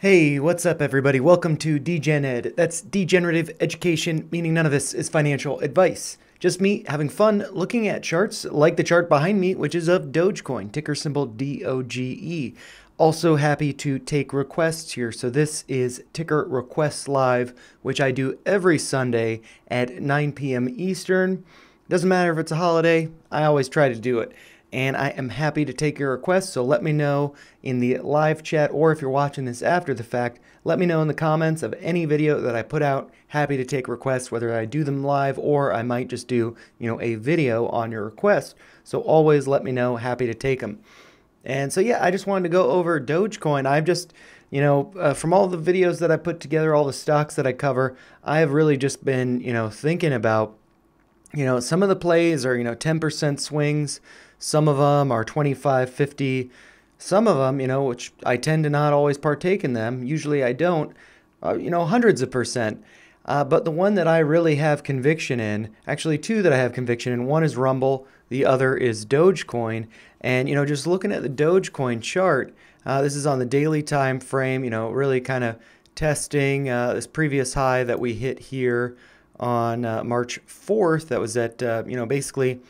Hey, what's up, everybody? Welcome to Degen Ed. That's degenerative education, meaning none of this is financial advice. Just me having fun looking at charts like the chart behind me, which is of Dogecoin, ticker symbol D O G E. Also, happy to take requests here. So, this is Ticker Requests Live, which I do every Sunday at 9 p.m. Eastern. Doesn't matter if it's a holiday, I always try to do it and I am happy to take your requests. So let me know in the live chat, or if you're watching this after the fact, let me know in the comments of any video that I put out. Happy to take requests, whether I do them live or I might just do, you know, a video on your request. So always let me know. Happy to take them. And so yeah, I just wanted to go over Dogecoin. I've just you know, uh, from all the videos that I put together, all the stocks that I cover, I have really just been, you know, thinking about, you know, some of the plays are, you know, 10% swings. Some of them are 25, 50. Some of them, you know, which I tend to not always partake in them. Usually I don't, uh, you know, hundreds of percent. Uh, but the one that I really have conviction in, actually two that I have conviction in, one is Rumble, the other is Dogecoin. And, you know, just looking at the Dogecoin chart, uh, this is on the daily time frame, you know, really kind of testing uh, this previous high that we hit here on uh, March 4th. That was at, uh, you know, basically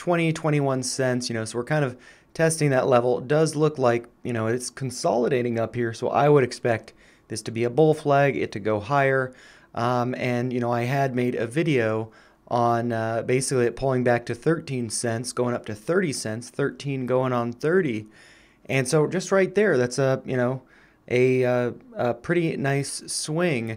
20, 21 cents, you know, so we're kind of testing that level. It does look like, you know, it's consolidating up here, so I would expect this to be a bull flag, it to go higher. Um, and, you know, I had made a video on uh, basically it pulling back to 13 cents, going up to 30 cents, 13 going on 30. And so just right there, that's a, you know, a, uh, a pretty nice swing.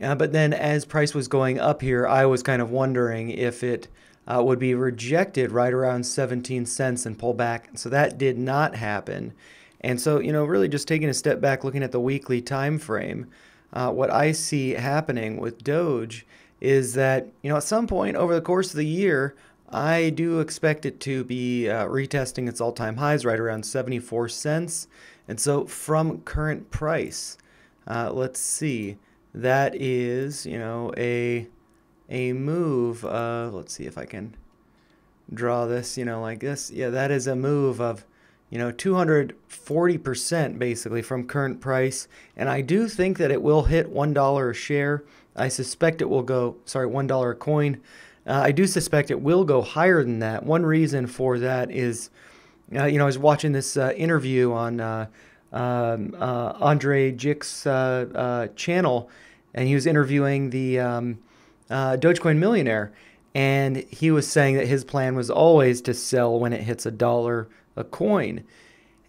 Uh, but then as price was going up here, I was kind of wondering if it uh, would be rejected right around 17 cents and pull back. So that did not happen. And so, you know, really just taking a step back, looking at the weekly time frame, uh, what I see happening with Doge is that, you know, at some point over the course of the year, I do expect it to be uh, retesting its all time highs right around 74 cents. And so from current price, uh, let's see, that is, you know, a a move of, let's see if I can draw this, you know, like this. Yeah, that is a move of, you know, 240% basically from current price. And I do think that it will hit $1 a share. I suspect it will go, sorry, $1 a coin. Uh, I do suspect it will go higher than that. One reason for that is, uh, you know, I was watching this uh, interview on uh, um, uh, Andre Jikh's uh, channel, and he was interviewing the um, uh, Dogecoin millionaire, and he was saying that his plan was always to sell when it hits a dollar a coin.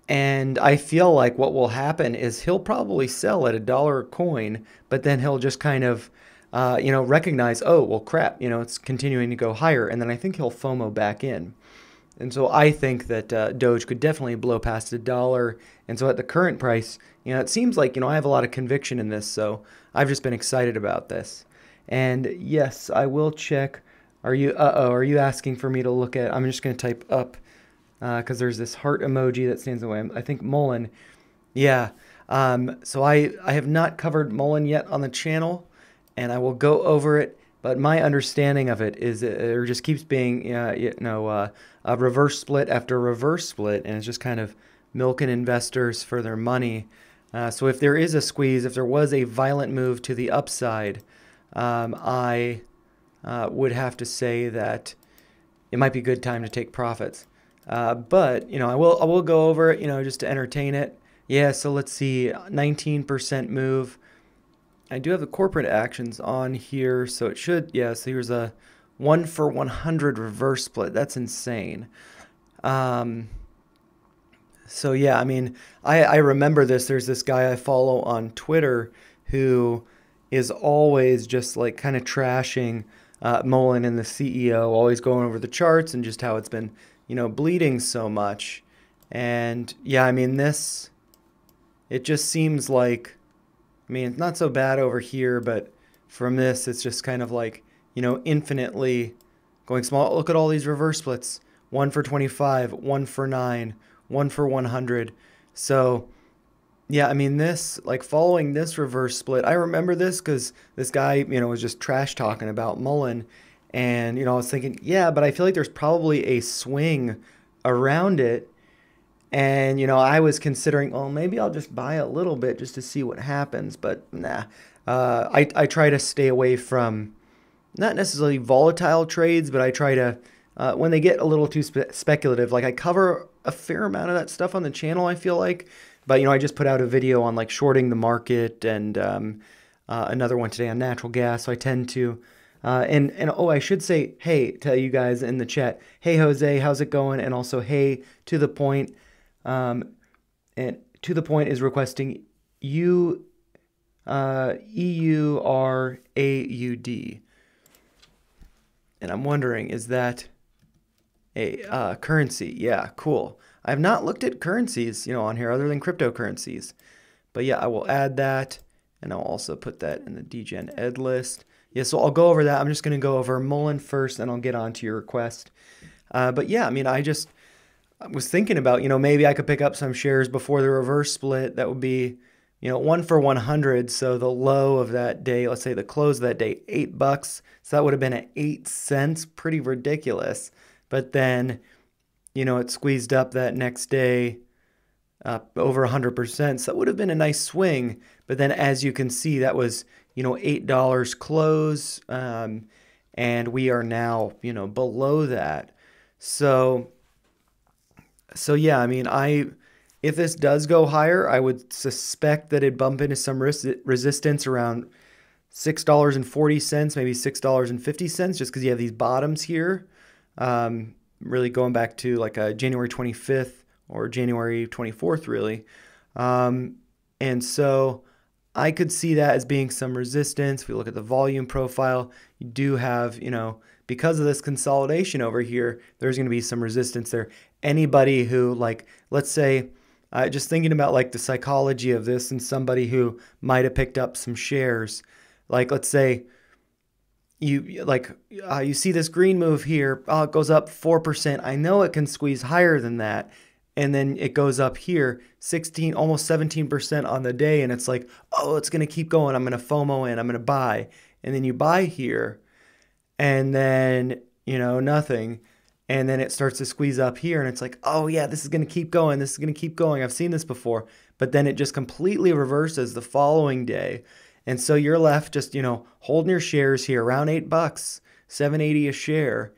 And I feel like what will happen is he'll probably sell at a dollar a coin, but then he'll just kind of, uh, you know, recognize, oh, well, crap, you know, it's continuing to go higher. And then I think he'll FOMO back in. And so I think that uh, Doge could definitely blow past a dollar. And so at the current price, you know, it seems like, you know, I have a lot of conviction in this. So I've just been excited about this. And yes, I will check. Are you, uh oh, are you asking for me to look at? I'm just going to type up because uh, there's this heart emoji that stands in the way. I think Mullen. Yeah. Um, so I, I have not covered Mullen yet on the channel, and I will go over it. But my understanding of it is it, it just keeps being, uh, you know, uh, a reverse split after reverse split, and it's just kind of milking investors for their money. Uh, so if there is a squeeze, if there was a violent move to the upside, um, I uh, would have to say that it might be a good time to take profits. Uh, but you know, I will I will go over it, you know, just to entertain it. Yeah, so let's see, 19% move. I do have the corporate actions on here, so it should. Yeah, so here's a one for 100 reverse split. That's insane. Um, so yeah, I mean, I I remember this. There's this guy I follow on Twitter who is always just like kind of trashing uh, Mullen and the CEO, always going over the charts and just how it's been, you know, bleeding so much. And yeah, I mean, this, it just seems like, I mean, it's not so bad over here, but from this, it's just kind of like, you know, infinitely going small. Look at all these reverse splits one for 25, one for nine, one for 100. So, yeah, I mean this like following this reverse split. I remember this because this guy, you know, was just trash talking about Mullen, and you know, I was thinking, yeah, but I feel like there's probably a swing around it, And you know, I was considering, well, maybe I'll just buy a little bit just to see what happens. But nah, uh, I I try to stay away from not necessarily volatile trades, but I try to uh, when they get a little too spe- speculative. Like I cover a fair amount of that stuff on the channel. I feel like, but you know, I just put out a video on like shorting the market and um, uh, another one today on natural gas. So I tend to. Uh, and and oh, I should say hey to you guys in the chat. Hey Jose, how's it going? And also hey to the point. Um, and to the point is requesting you uh, E U R A U D. And I'm wondering, is that a uh, currency? Yeah, cool. I have not looked at currencies, you know, on here other than cryptocurrencies. But yeah, I will add that, and I'll also put that in the Degen ed list. Yeah, so I'll go over that. I'm just going to go over Mullen first, and I'll get on to your request. Uh, but yeah, I mean, I just was thinking about, you know, maybe I could pick up some shares before the reverse split. That would be, you know, one for 100. So the low of that day, let's say the close of that day, eight bucks. So that would have been at eight cents. Pretty ridiculous. But then, you know, it squeezed up that next day up over 100%. So that would have been a nice swing. But then, as you can see, that was, you know, $8 close. Um, and we are now, you know, below that. So, so yeah, I mean, I if this does go higher, I would suspect that it'd bump into some res- resistance around six dollars and forty cents, maybe six dollars and fifty cents, just because you have these bottoms here. Um, really going back to like a January twenty fifth or January twenty fourth, really. Um, and so I could see that as being some resistance. If we look at the volume profile, you do have, you know, because of this consolidation over here, there's going to be some resistance there. Anybody who, like, let's say, uh, just thinking about like the psychology of this and somebody who might have picked up some shares, like, let's say, you like uh, you see this green move here oh it goes up 4% i know it can squeeze higher than that. And then it goes up here 16 almost 17% on the day. And it's like oh it's going to keep going. I'm going to fomo in. I'm going to buy. And then you buy here and then you know nothing. And then it starts to squeeze up here. And it's like oh yeah this is going to keep going. This is going to keep going. I've seen this before. But then it just completely reverses the following day and so you're left just you know holding your shares here around 8 bucks 780 a share.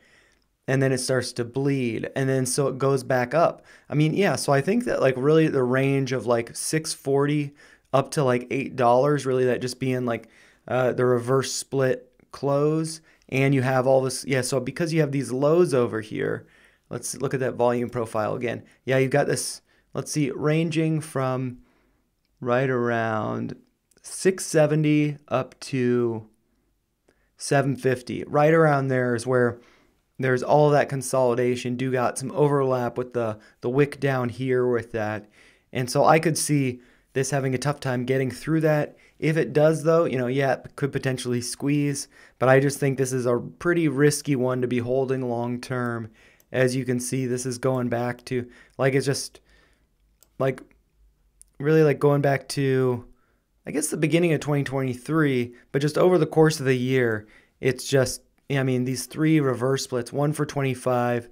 And then it starts to bleed. And then so it goes back up. I mean yeah so i think that like really the range of like 640 up to like eight dollars really that just being like uh, the reverse split close. And you have all this yeah so because you have these lows over here let's look at that volume profile again. Yeah you've got this let's see ranging from right around 670 up to 750 right around there is where there's all that consolidation. Do got some overlap with the the wick down here with that. And so i could see this having a tough time getting through that. If it does though you know yeah it could potentially squeeze. But i just think this is a pretty risky one to be holding long term. As you can see this is going back to like it's just like really like going back to i guess the beginning of 2023 but just over the course of the year it's just I mean, these three reverse splits, one for 25,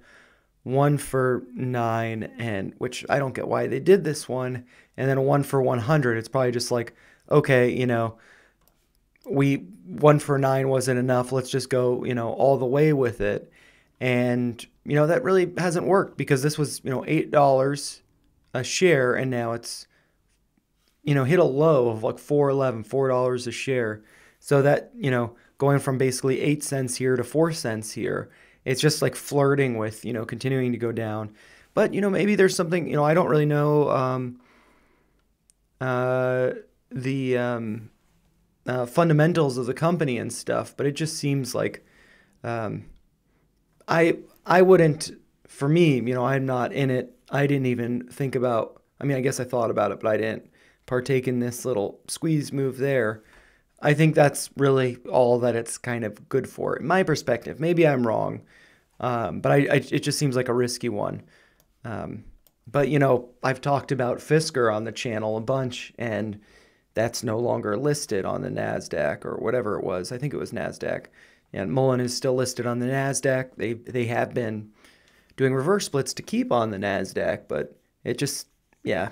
one for nine, and which I don't get why they did this one, and then a one for 100. It's probably just like, okay, you know, we one for nine wasn't enough. Let's just go, you know, all the way with it. And, you know, that really hasn't worked because this was, you know, $8 a share, and now it's, you know, hit a low of like 411 $4 a share. So that, you know, going from basically 8 cents here to 4 cents here. It's just like flirting with, you know, continuing to go down. But, you know, maybe there's something, you know, I don't really know um, uh, the um, uh, fundamentals of the company and stuff, but it just seems like um, I I wouldn't for me, you know, I'm not in it. I didn't even think about I mean, I guess I thought about it, but I didn't partake in this little squeeze move there. I think that's really all that it's kind of good for, in my perspective. Maybe I'm wrong, um, but I, I, it just seems like a risky one. Um, but you know, I've talked about Fisker on the channel a bunch, and that's no longer listed on the Nasdaq or whatever it was. I think it was Nasdaq, and Mullen is still listed on the Nasdaq. They they have been doing reverse splits to keep on the Nasdaq, but it just yeah,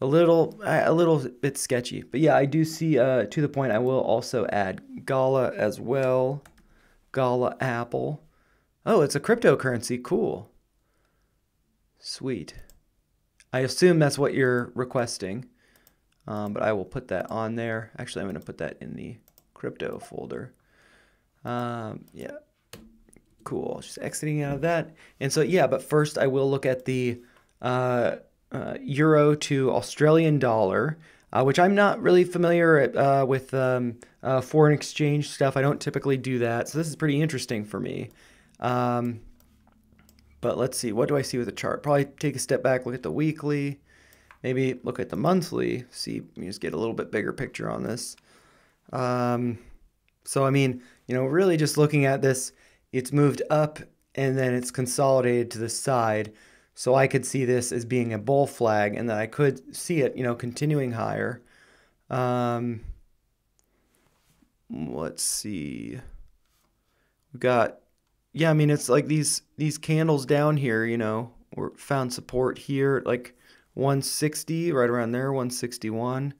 a little a little bit sketchy. But yeah, I do see uh, to the point. I will also add Gala as well. Gala Apple. Oh, it's a cryptocurrency. Cool. Sweet. I assume that's what you're requesting, um, but I will put that on there. Actually, I'm going to put that in the crypto folder. Um, yeah, cool. Just exiting out of that. And so, yeah, but first I will look at the uh, uh, euro to Australian dollar, uh, which I'm not really familiar uh, with um, uh, foreign exchange stuff. I don't typically do that. So this is pretty interesting for me. Um, but let's see, what do I see with the chart? Probably take a step back, look at the weekly, maybe look at the monthly, see, just get a little bit bigger picture on this. Um, so, I mean, you know, really just looking at this, it's moved up and then it's consolidated to the side. So I could see this as being a bull flag and that I could see it, you know, continuing higher. Um, let's see. We've got yeah, I mean it's like these these candles down here, you know, were found support here like 160, right around there, 161,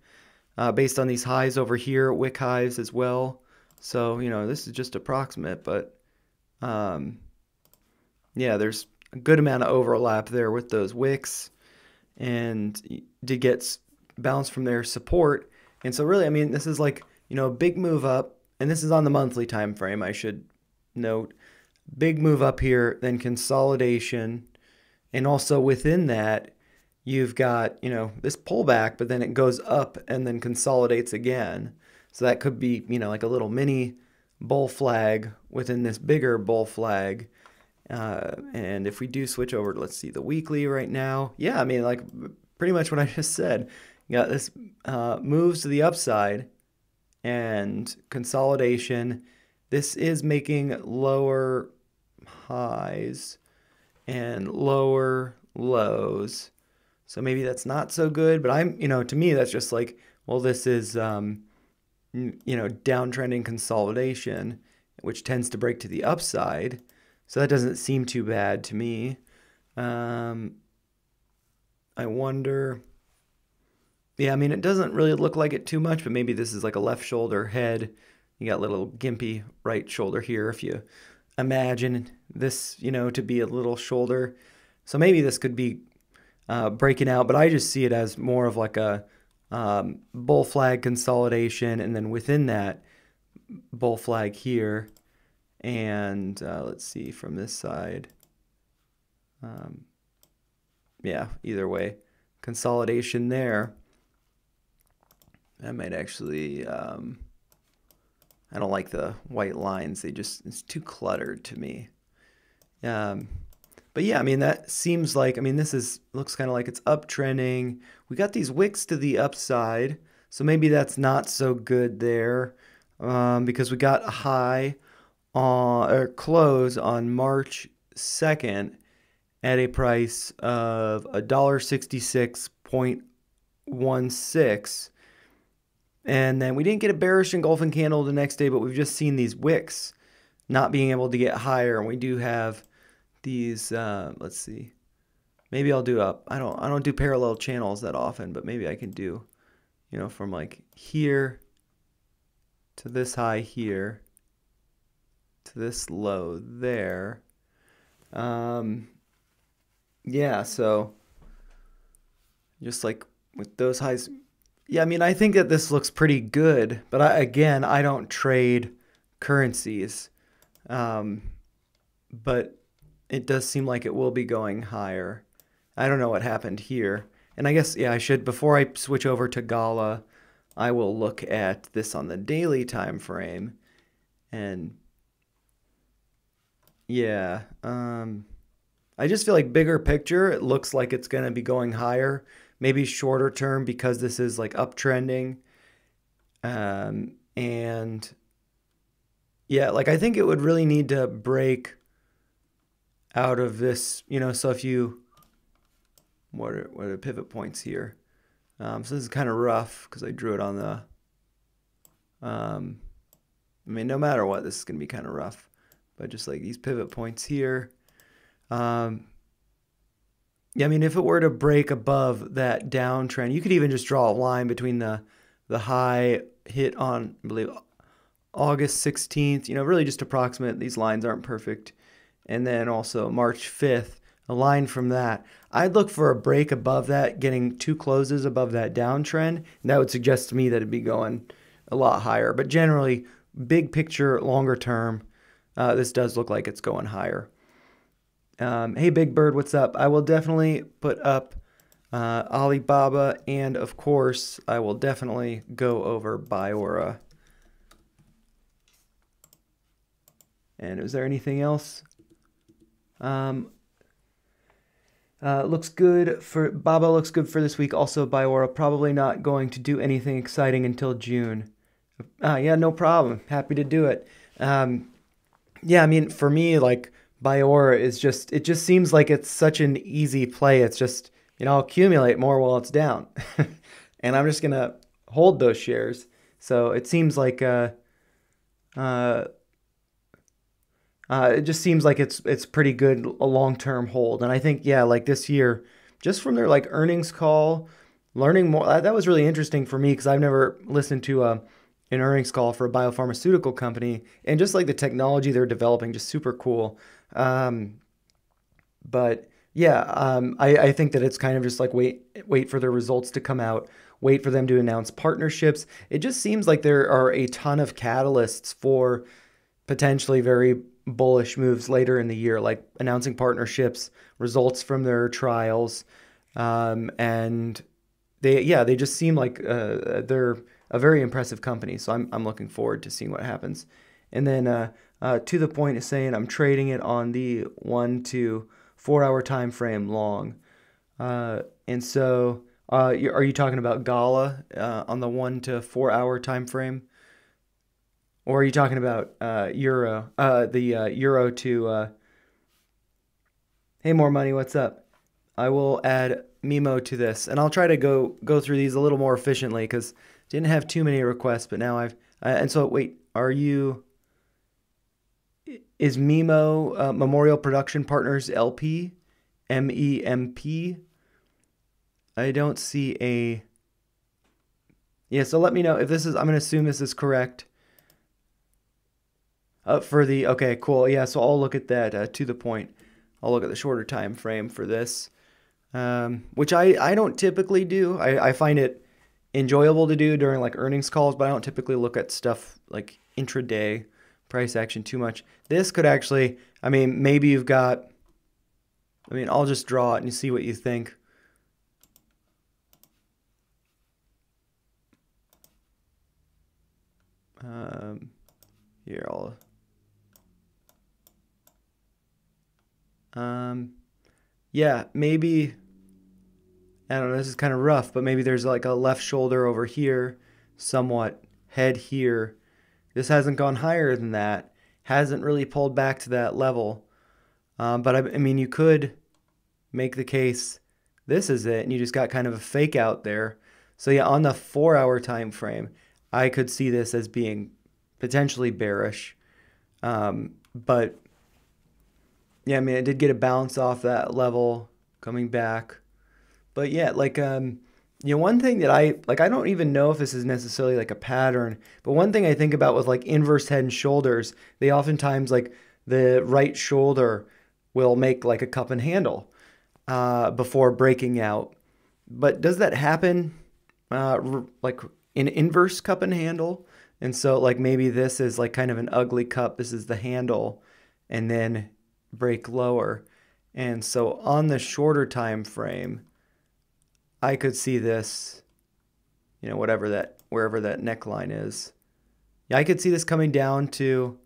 uh, based on these highs over here, wick highs as well. So you know this is just approximate, but um, yeah, there's a good amount of overlap there with those wicks, and to get bounce from their support. And so really, I mean, this is like you know a big move up, and this is on the monthly time frame. I should note big move up here, then consolidation. And also within that, you've got, you know, this pullback, but then it goes up and then consolidates again. So that could be, you know, like a little mini bull flag within this bigger bull flag. Uh, and if we do switch over, to, let's see the weekly right now. Yeah, I mean, like pretty much what I just said. You got this uh, moves to the upside and consolidation. This is making lower highs and lower lows. So maybe that's not so good, but I'm, you know, to me, that's just like, well, this is, um, you know, downtrending consolidation, which tends to break to the upside. So that doesn't seem too bad to me. Um, I wonder. Yeah, I mean, it doesn't really look like it too much, but maybe this is like a left shoulder head. You got a little gimpy right shoulder here if you imagine this, you know, to be a little shoulder. So maybe this could be uh, breaking out, but I just see it as more of like a um, bull flag consolidation, and then within that bull flag here, and uh, let's see from this side. Um, yeah, either way, consolidation there. That might actually. Um, I don't like the white lines. They just it's too cluttered to me. Um, but yeah, I mean that seems like I mean this is looks kind of like it's uptrending. We got these wicks to the upside, so maybe that's not so good there um, because we got a high on or close on March second at a price of a dollar sixty six point one six and then we didn't get a bearish engulfing candle the next day, but we've just seen these wicks not being able to get higher. And we do have these, uh, let's see, maybe I'll do up. I don't, I don't do parallel channels that often, but maybe I can do, you know, from like here to this high here to this low there. Um, yeah, so just like with those highs, yeah, I mean, I think that this looks pretty good, but I, again, I don't trade currencies. Um, but it does seem like it will be going higher. I don't know what happened here. And I guess, yeah, I should, before I switch over to Gala, I will look at this on the daily time frame. And yeah, um, I just feel like bigger picture, it looks like it's going to be going higher maybe shorter term because this is like uptrending. Um, and yeah, like I think it would really need to break out of this, you know. So if you, what are, what are the pivot points here? Um, so this is kind of rough because I drew it on the. Um, I mean, no matter what, this is going to be kind of rough. But just like these pivot points here. Um, Yeah, I mean, if it were to break above that downtrend, you could even just draw a line between the the high hit on, I believe, August 16th. You know, really just approximate. These lines aren't perfect. And then also March 5th, a line from that. I'd look for a break above that, getting two closes above that downtrend. And that would suggest to me that it'd be going a lot higher. But generally, big picture, longer term, uh, this does look like it's going higher. Um, hey, Big Bird, what's up? I will definitely put up uh, Alibaba, and of course, I will definitely go over Biora. And is there anything else? Um, uh, looks good for Baba. Looks good for this week. Also, Biora probably not going to do anything exciting until June. Uh, yeah, no problem. Happy to do it. Um, yeah, I mean, for me, like Biora is just it just seems like it's such an easy play. It's just you know I'll accumulate more while it's down, and I'm just gonna hold those shares. So it seems like uh, uh, uh, it just seems like it's it's pretty good a long term hold. And I think yeah, like this year, just from their like earnings call, learning more that, that was really interesting for me because I've never listened to a an earnings call for a biopharmaceutical company, and just like the technology they're developing, just super cool. Um, but yeah, um, I, I think that it's kind of just like wait wait for their results to come out, wait for them to announce partnerships. It just seems like there are a ton of catalysts for potentially very bullish moves later in the year, like announcing partnerships, results from their trials, um, and they yeah they just seem like uh, they're a very impressive company. So I'm I'm looking forward to seeing what happens. And then uh, uh, to the point is saying I'm trading it on the one to four hour time frame long. Uh, and so, uh, are you talking about Gala uh, on the one to four hour time frame? Or are you talking about uh, Euro, the Euro to, hey, more money, what's up? I will add Mimo to this, and I'll try to go go through these a little more efficiently because didn't have too many requests, but now I've, and so wait, are you, is Mimo uh, Memorial Production Partners LP, M E M P? I don't see a. Yeah, so let me know if this is. I'm gonna assume this is correct. Uh, for the okay, cool. Yeah, so I'll look at that uh, to the point. I'll look at the shorter time frame for this, um, which I I don't typically do. I I find it enjoyable to do during like earnings calls, but I don't typically look at stuff like intraday price action too much. This could actually, I mean, maybe you've got, I mean, I'll just draw it and see what you think. Um, here, I'll, um, yeah, maybe, I don't know, this is kind of rough, but maybe there's like a left shoulder over here, somewhat head here, this hasn't gone higher than that, hasn't really pulled back to that level. Um, but I, I mean, you could make the case this is it, and you just got kind of a fake out there. So yeah, on the four hour time frame, I could see this as being potentially bearish. Um, but yeah, I mean, it did get a bounce off that level coming back. But yeah, like um, you know, one thing that I like, I don't even know if this is necessarily like a pattern, but one thing I think about with like inverse head and shoulders, they oftentimes like the right shoulder will make like a cup and handle uh, before breaking out. But does that happen uh, like an inverse cup and handle? And so like maybe this is like kind of an ugly cup. This is the handle and then break lower. And so on the shorter time frame, I could see this, you know, whatever that, wherever that neckline is. Yeah, I could see this coming down to,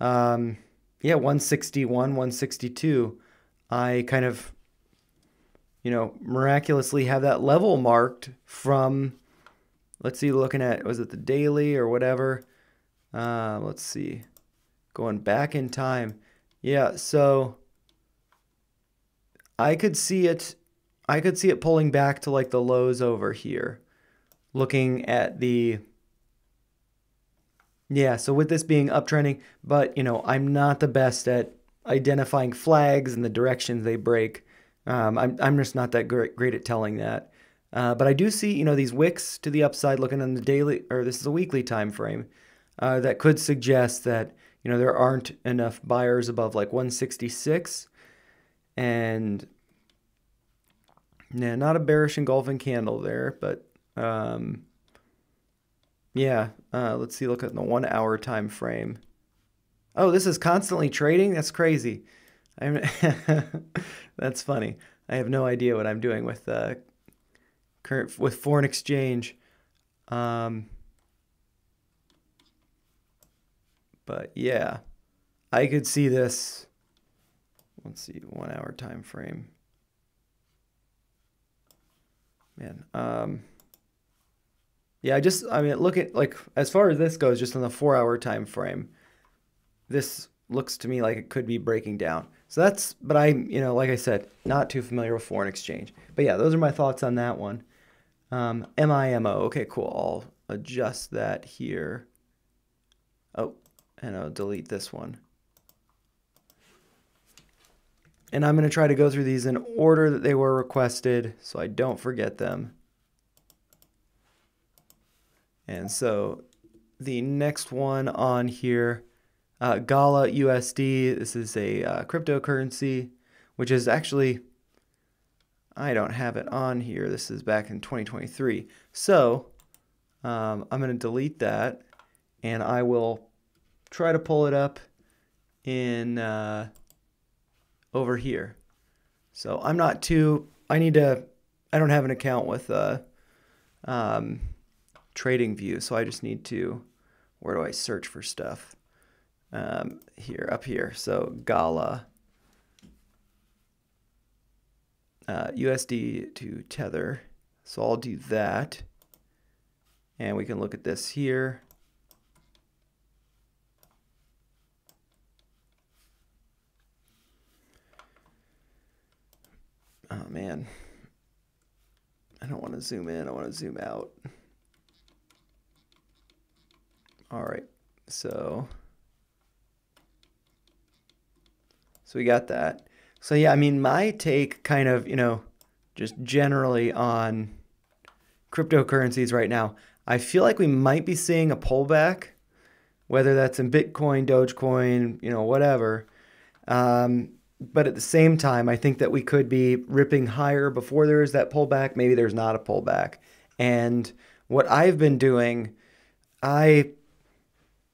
um, yeah, 161, 162. I kind of, you know, miraculously have that level marked from, let's see, looking at, was it the daily or whatever? Uh, let's see, going back in time. Yeah, so I could see it I could see it pulling back to like the lows over here. Looking at the yeah, so with this being uptrending, but you know, I'm not the best at identifying flags and the directions they break. Um, I'm, I'm just not that great, great at telling that. Uh, but I do see, you know, these wicks to the upside looking on the daily, or this is a weekly time frame, uh, that could suggest that, you know, there aren't enough buyers above like 166. And yeah, not a bearish engulfing candle there, but um, yeah, uh, let's see, look at the one hour time frame. Oh, this is constantly trading? That's crazy. I'm That's funny. I have no idea what I'm doing with uh, current with foreign exchange. Um, but yeah, I could see this. Let's see, one hour time frame. Man, um, yeah, I just I mean, look at like as far as this goes, just on the four hour time frame, this looks to me like it could be breaking down. So that's, but I, you know, like I said, not too familiar with foreign exchange. But yeah, those are my thoughts on that one. Um, MIMO. Okay, cool. I'll adjust that here. Oh, and I'll delete this one. And I'm going to try to go through these in order that they were requested so I don't forget them. And so the next one on here, uh, Gala USD, this is a uh, cryptocurrency, which is actually, I don't have it on here. This is back in 2023. So um, I'm going to delete that and I will try to pull it up in uh, over here. So I'm not too, I need to, I don't have an account with uh, um, TradingView, so I just need to, where do I search for stuff? Um, here, up here. So Gala. Uh, USD to Tether. So I'll do that. And we can look at this here. Oh man. I don't want to zoom in, I want to zoom out. All right. So So we got that. So yeah, I mean my take kind of, you know, just generally on cryptocurrencies right now, I feel like we might be seeing a pullback, whether that's in Bitcoin, Dogecoin, you know, whatever. Um, but at the same time, I think that we could be ripping higher before there is that pullback. Maybe there's not a pullback. And what I've been doing, I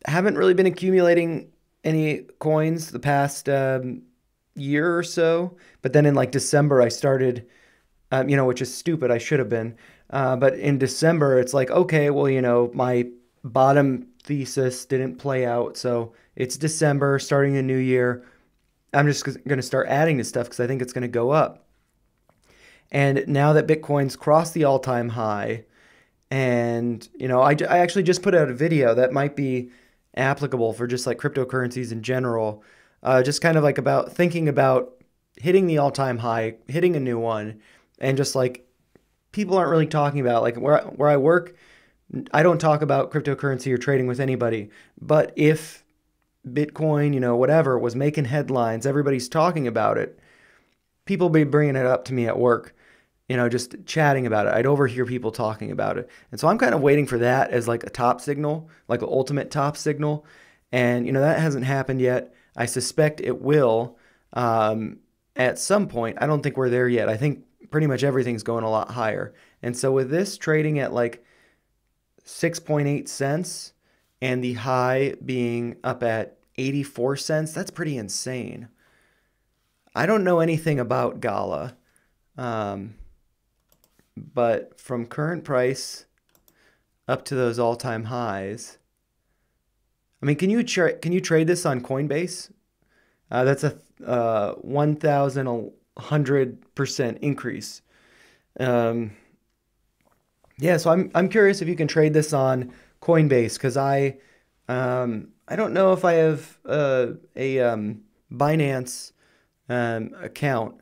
haven't really been accumulating any coins the past um, year or so. But then in like December, I started, um, you know, which is stupid. I should have been. Uh, but in December, it's like, okay, well, you know, my bottom thesis didn't play out. So it's December, starting a new year. I'm just going to start adding this stuff because I think it's going to go up. And now that Bitcoin's crossed the all time high, and, you know, I, I actually just put out a video that might be applicable for just like cryptocurrencies in general uh, just kind of like about thinking about hitting the all-time high, hitting a new one, and just like people aren't really talking about like where where I work. I don't talk about cryptocurrency or trading with anybody, but if Bitcoin, you know, whatever was making headlines, everybody's talking about it. People be bringing it up to me at work, you know, just chatting about it. I'd overhear people talking about it. And so I'm kind of waiting for that as like a top signal, like an ultimate top signal. And, you know, that hasn't happened yet. I suspect it will um, at some point. I don't think we're there yet. I think pretty much everything's going a lot higher. And so with this trading at like 6.8 cents and the high being up at 84 cents, that's pretty insane. I don't know anything about Gala, um, but from current price up to those all-time highs, I mean, can you can you trade this on Coinbase? Uh, that's a uh, percent increase. Um, yeah, so I'm I'm curious if you can trade this on Coinbase because I um, I don't know if I have uh, a um, Binance um, account,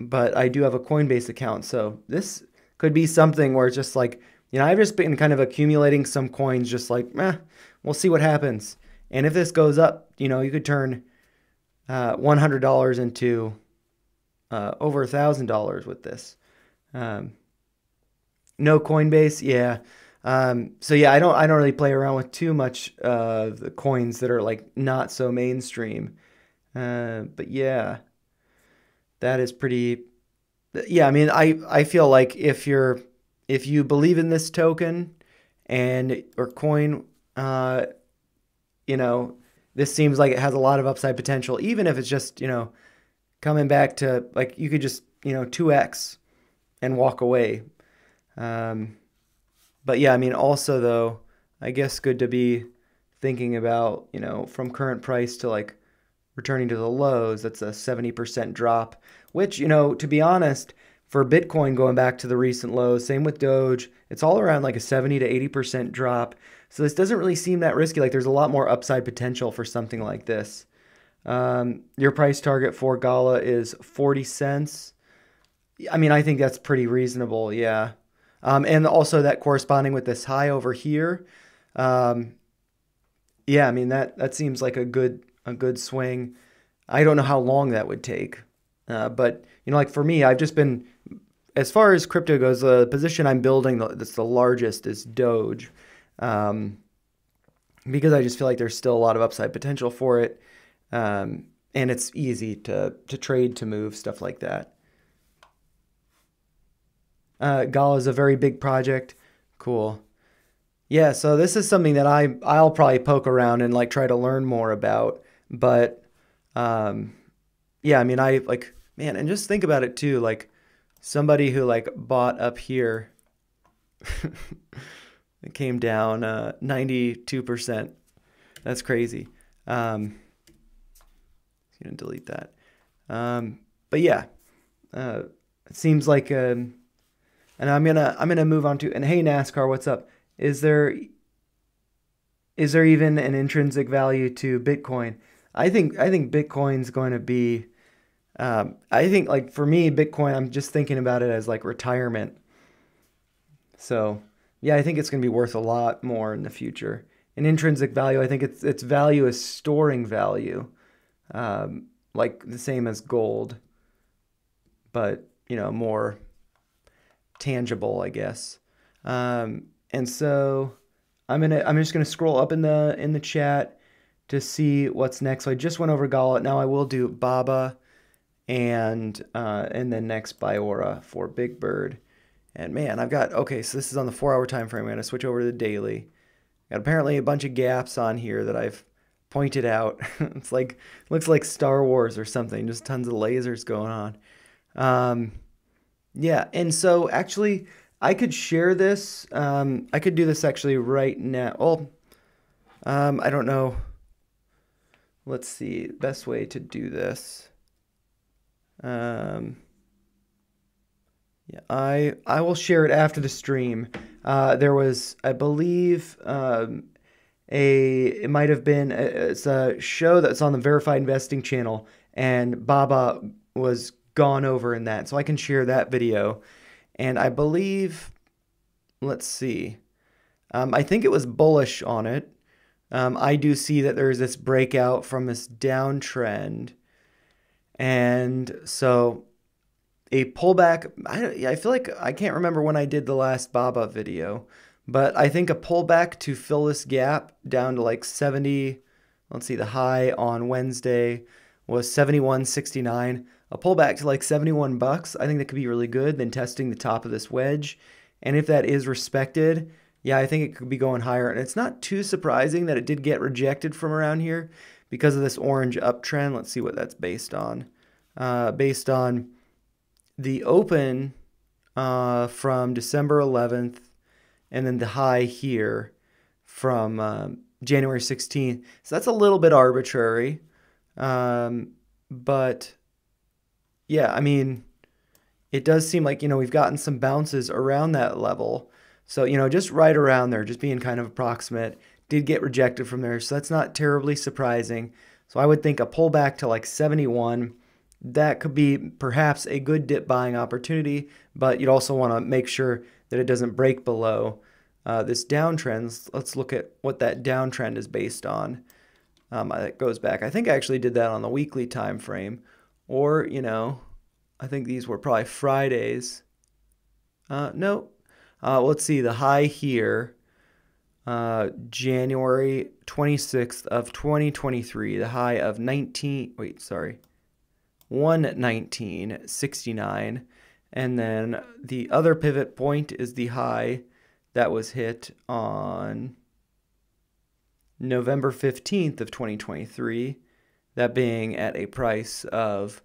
but I do have a Coinbase account. So this could be something where it's just like you know I've just been kind of accumulating some coins, just like we'll see what happens. And if this goes up, you know, you could turn uh, $100 into uh, over a thousand dollars with this. Um, no Coinbase, yeah. Um, so yeah, I don't I don't really play around with too much of uh, the coins that are like not so mainstream. Uh, but yeah, that is pretty. Yeah, I mean, I I feel like if you're if you believe in this token and or coin, uh, you know, this seems like it has a lot of upside potential, even if it's just you know coming back to like you could just you know two x and walk away. Um, but yeah, I mean, also though, I guess good to be thinking about, you know, from current price to like returning to the lows. That's a 70% drop, which, you know, to be honest, for Bitcoin going back to the recent lows, same with Doge, it's all around like a 70 to 80% drop. So this doesn't really seem that risky. Like there's a lot more upside potential for something like this. Um, your price target for Gala is 40 cents. I mean, I think that's pretty reasonable. Yeah. Um, and also that corresponding with this high over here. Um, yeah, I mean that that seems like a good a good swing. I don't know how long that would take, uh, but you know, like for me, I've just been as far as crypto goes. The position I'm building that's the largest is Doge, um, because I just feel like there's still a lot of upside potential for it, um, and it's easy to to trade to move stuff like that. Uh, Gala is a very big project. Cool. Yeah, so this is something that I I'll probably poke around and like try to learn more about. But um, yeah, I mean I like man, and just think about it too. Like somebody who like bought up here, it came down two percent. That's crazy. Um, I'm gonna delete that. Um, but yeah, uh, it seems like um, and I'm gonna I'm gonna move on to and hey NASCAR, what's up? Is there is there even an intrinsic value to Bitcoin? I think I think Bitcoin's going to be. Um, I think like for me, Bitcoin, I'm just thinking about it as like retirement. So yeah, I think it's going to be worth a lot more in the future. An intrinsic value, I think its its value is storing value, um, like the same as gold, but you know more tangible, I guess. Um, and so I'm gonna I'm just gonna scroll up in the in the chat to see what's next. So I just went over Gala. Now I will do Baba and uh, and then next Biora for Big Bird. And man, I've got okay. So this is on the four-hour time frame. I'm gonna switch over to the daily. Got apparently a bunch of gaps on here that I've pointed out. it's like looks like Star Wars or something. Just tons of lasers going on. Um, yeah, and so actually, I could share this. Um, I could do this actually right now. Well, um, I don't know. Let's see, best way to do this. Um, yeah, I I will share it after the stream. Uh, there was, I believe, um, a it might have been a, it's a show that's on the Verified Investing channel, and Baba was gone over in that. So I can share that video. And I believe, let's see, um, I think it was bullish on it. Um, I do see that there's this breakout from this downtrend. And so a pullback, I, I feel like I can't remember when I did the last Baba video, but I think a pullback to fill this gap down to like 70, let's see, the high on Wednesday was 71.69 a pullback to like 71 bucks, I think that could be really good. Then testing the top of this wedge. And if that is respected, yeah, I think it could be going higher. And it's not too surprising that it did get rejected from around here because of this orange uptrend. Let's see what that's based on. Uh, based on the open uh, from December 11th and then the high here from um, January 16th. So that's a little bit arbitrary. Um, but yeah, I mean, it does seem like, you know, we've gotten some bounces around that level. So, you know, just right around there, just being kind of approximate, did get rejected from there. So that's not terribly surprising. So I would think a pullback to like 71, that could be perhaps a good dip buying opportunity, but you'd also want to make sure that it doesn't break below uh, this downtrend. Let's look at what that downtrend is based on. Um, it goes back. I think I actually did that on the weekly time frame or, you know, I think these were probably Fridays. Uh, no. Uh, let's see. The high here, uh, January 26th of 2023. The high of 19. Wait, sorry. 119.69. And then the other pivot point is the high that was hit on November 15th of 2023, that being at a price of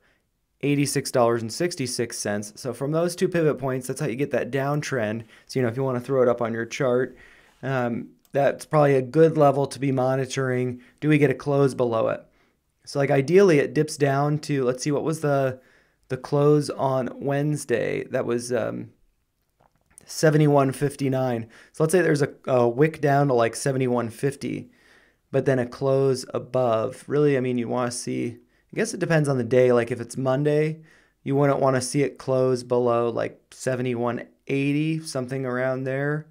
$86.66. So from those two pivot points, that's how you get that downtrend. So, you know, if you want to throw it up on your chart, um, that's probably a good level to be monitoring. Do we get a close below it? So like ideally it dips down to, let's see, what was the the close on Wednesday? That was um, 71.59. So let's say there's a, a wick down to like 71.50, but then a close above. Really, I mean, you want to see I guess it depends on the day. Like if it's Monday, you wouldn't want to see it close below like 7180, something around there.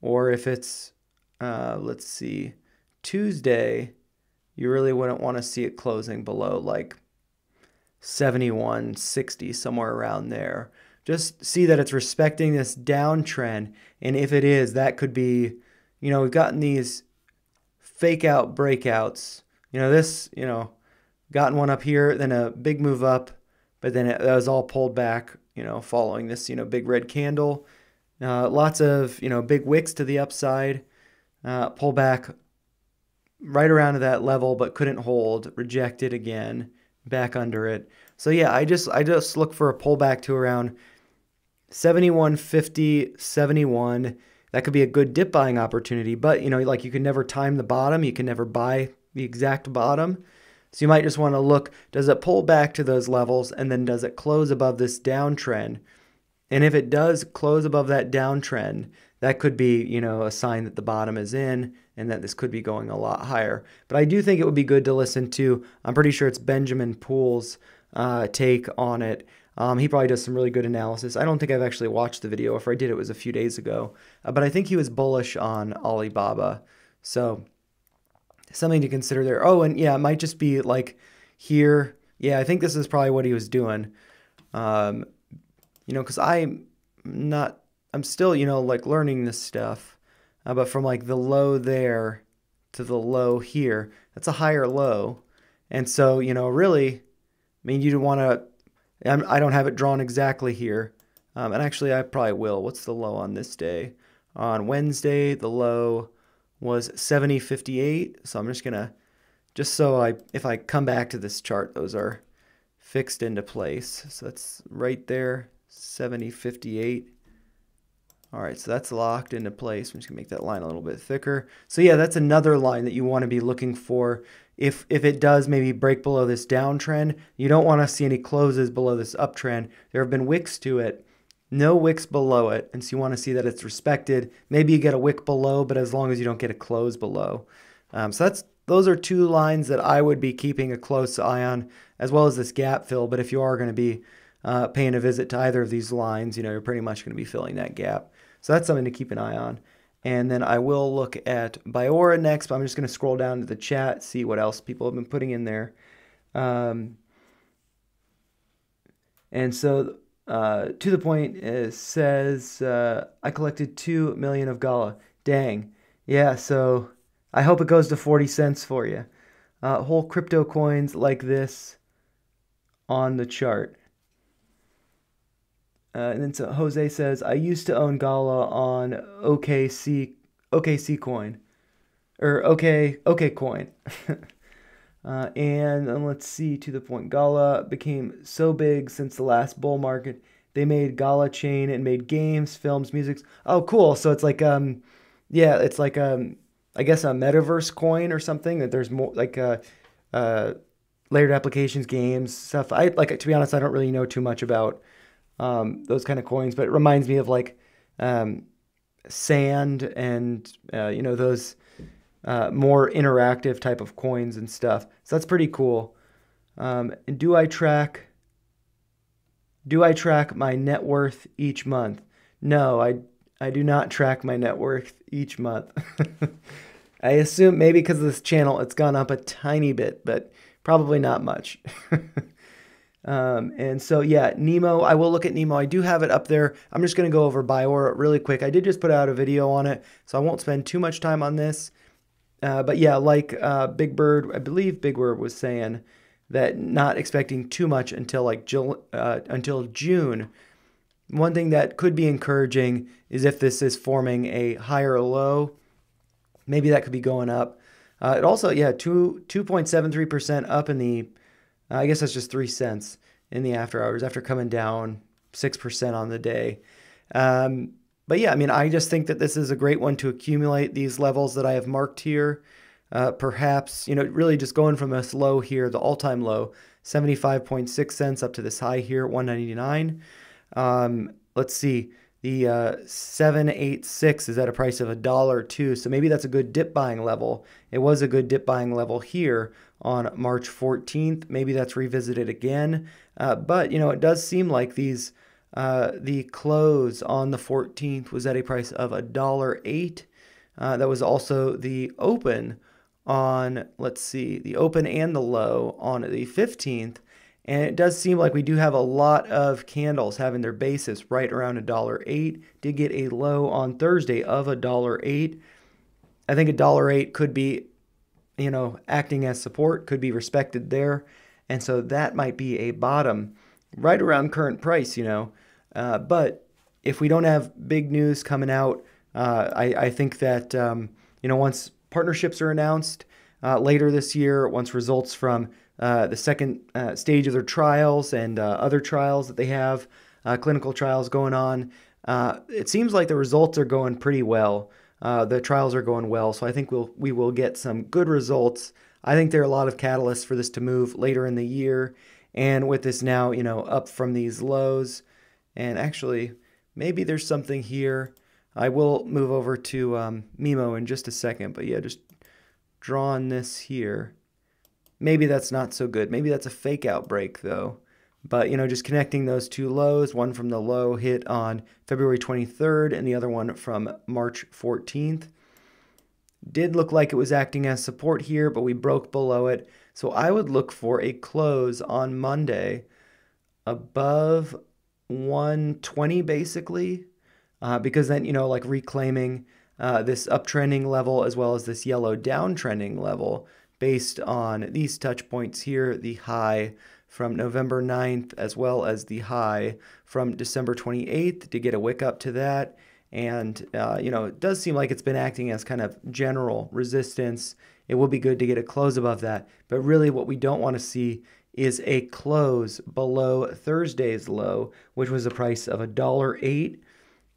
Or if it's, uh, let's see, Tuesday, you really wouldn't want to see it closing below like 7160, somewhere around there. Just see that it's respecting this downtrend. And if it is, that could be, you know, we've gotten these fake out breakouts. You know, this, you know, gotten one up here, then a big move up, but then it, that was all pulled back, you know, following this, you know, big red candle. Uh, lots of, you know, big wicks to the upside, uh, pull back right around to that level, but couldn't hold, rejected again, back under it. So yeah, I just I just look for a pullback to around 71.50, 71. That could be a good dip buying opportunity, but you know, like you can never time the bottom, you can never buy the exact bottom. So you might just want to look, does it pull back to those levels and then does it close above this downtrend? And if it does close above that downtrend, that could be, you know, a sign that the bottom is in and that this could be going a lot higher. But I do think it would be good to listen to, I'm pretty sure it's Benjamin Poole's uh, take on it. Um, he probably does some really good analysis. I don't think I've actually watched the video. If I did, it was a few days ago. Uh, but I think he was bullish on Alibaba. So something to consider there. Oh, and yeah, it might just be like here. Yeah, I think this is probably what he was doing. Um, you know, because I'm not, I'm still, you know, like learning this stuff. Uh, but from like the low there to the low here, that's a higher low. And so, you know, really, I mean, you'd want to, I don't have it drawn exactly here. Um, and actually, I probably will. What's the low on this day? On Wednesday, the low was 7058. So I'm just going to, just so I, if I come back to this chart, those are fixed into place. So that's right there, 7058. All right, so that's locked into place. I'm just gonna make that line a little bit thicker. So yeah, that's another line that you wanna be looking for. If, if it does maybe break below this downtrend, you don't wanna see any closes below this uptrend. There have been wicks to it no wicks below it, and so you want to see that it's respected. Maybe you get a wick below, but as long as you don't get a close below. Um, so that's those are two lines that I would be keeping a close eye on, as well as this gap fill. But if you are going to be uh, paying a visit to either of these lines, you know you're pretty much going to be filling that gap. So that's something to keep an eye on. And then I will look at Biora next, but I'm just going to scroll down to the chat, see what else people have been putting in there. Um, and so uh, to the point, it says, uh, I collected 2 million of Gala. Dang. Yeah, so I hope it goes to 40 cents for you. Uh, whole crypto coins like this on the chart. Uh, and then so Jose says, I used to own Gala on OKC OKC coin. Or OK OK coin. Uh, and, and let's see, to the point, Gala became so big since the last bull market. They made Gala Chain and made games, films, music. Oh, cool. So it's like, um, yeah, it's like, um, I guess a metaverse coin or something that there's more like, uh, uh, layered applications, games, stuff. I like, to be honest, I don't really know too much about, um, those kind of coins, but it reminds me of like, um, sand and, uh, you know, those, uh, more interactive type of coins and stuff. So that's pretty cool. Um, and do I track? Do I track my net worth each month? No, I I do not track my net worth each month. I assume maybe because of this channel, it's gone up a tiny bit, but probably not much. Um, and so, yeah, Mimo, I will look at Mimo. I do have it up there. I'm just going to go over Biora really quick. I did just put out a video on it, so I won't spend too much time on this. Uh, but yeah, like uh, Big Bird, I believe Big Bird was saying that not expecting too much until like Jul- uh, until June. One thing that could be encouraging is if this is forming a higher low, maybe that could be going up. Uh, it also, yeah, two two point seven three percent up in the I guess that's just three cents in the after hours after coming down 6% on the day. Um, but yeah, I mean, I just think that this is a great one to accumulate these levels that I have marked here. Uh, perhaps, you know, really just going from this low here, the all time low, 75.6 cents up to this high here, 199. Um, let's see, the uh, 786 is at a price of a dollar two. So maybe that's a good dip buying level. It was a good dip buying level here on March 14th. Maybe that's revisited again. Uh, but, you know, it does seem like these, uh, the close on the 14th was at a price of a dollar eight. Uh, that was also the open on, let's see, the open and the low on the 15th. And it does seem like we do have a lot of candles having their basis right around a dollar eight. Did get a low on Thursday of a dollar eight. I think a dollar eight could be you know, acting as support could be respected there. And so that might be a bottom right around current price, you know. Uh, but if we don't have big news coming out, uh, I, I, think that, um, you know, once partnerships are announced uh, later this year, once results from uh, the second uh, stage of their trials and other trials that they have, clinical trials going on, it seems like the results are going pretty well. The trials are going well, so I think we'll we will get some good results. I think there are a lot of catalysts for this to move later in the year, and with this now, you know, up from these lows, and actually, maybe there's something here. I will move over to um, Mimo in just a second, but yeah, just drawing this here. Maybe that's not so good. Maybe that's a fake outbreak though. But, you know, just connecting those two lows, one from the low hit on February 23rd and the other one from March 14th. Did look like it was acting as support here, but we broke below it. So I would look for a close on Monday above 120 basically, uh, because then, you know, like reclaiming uh, this uptrending level as well as this yellow downtrending level based on these touch points here, the high from November 9th, as well as the high from December 28th to get a wick up to that. And, uh, you know, it does seem like it's been acting as kind of general resistance. It will be good to get a close above that. But really, what we don't want to see is a close below Thursday's low, which was a price of $1.08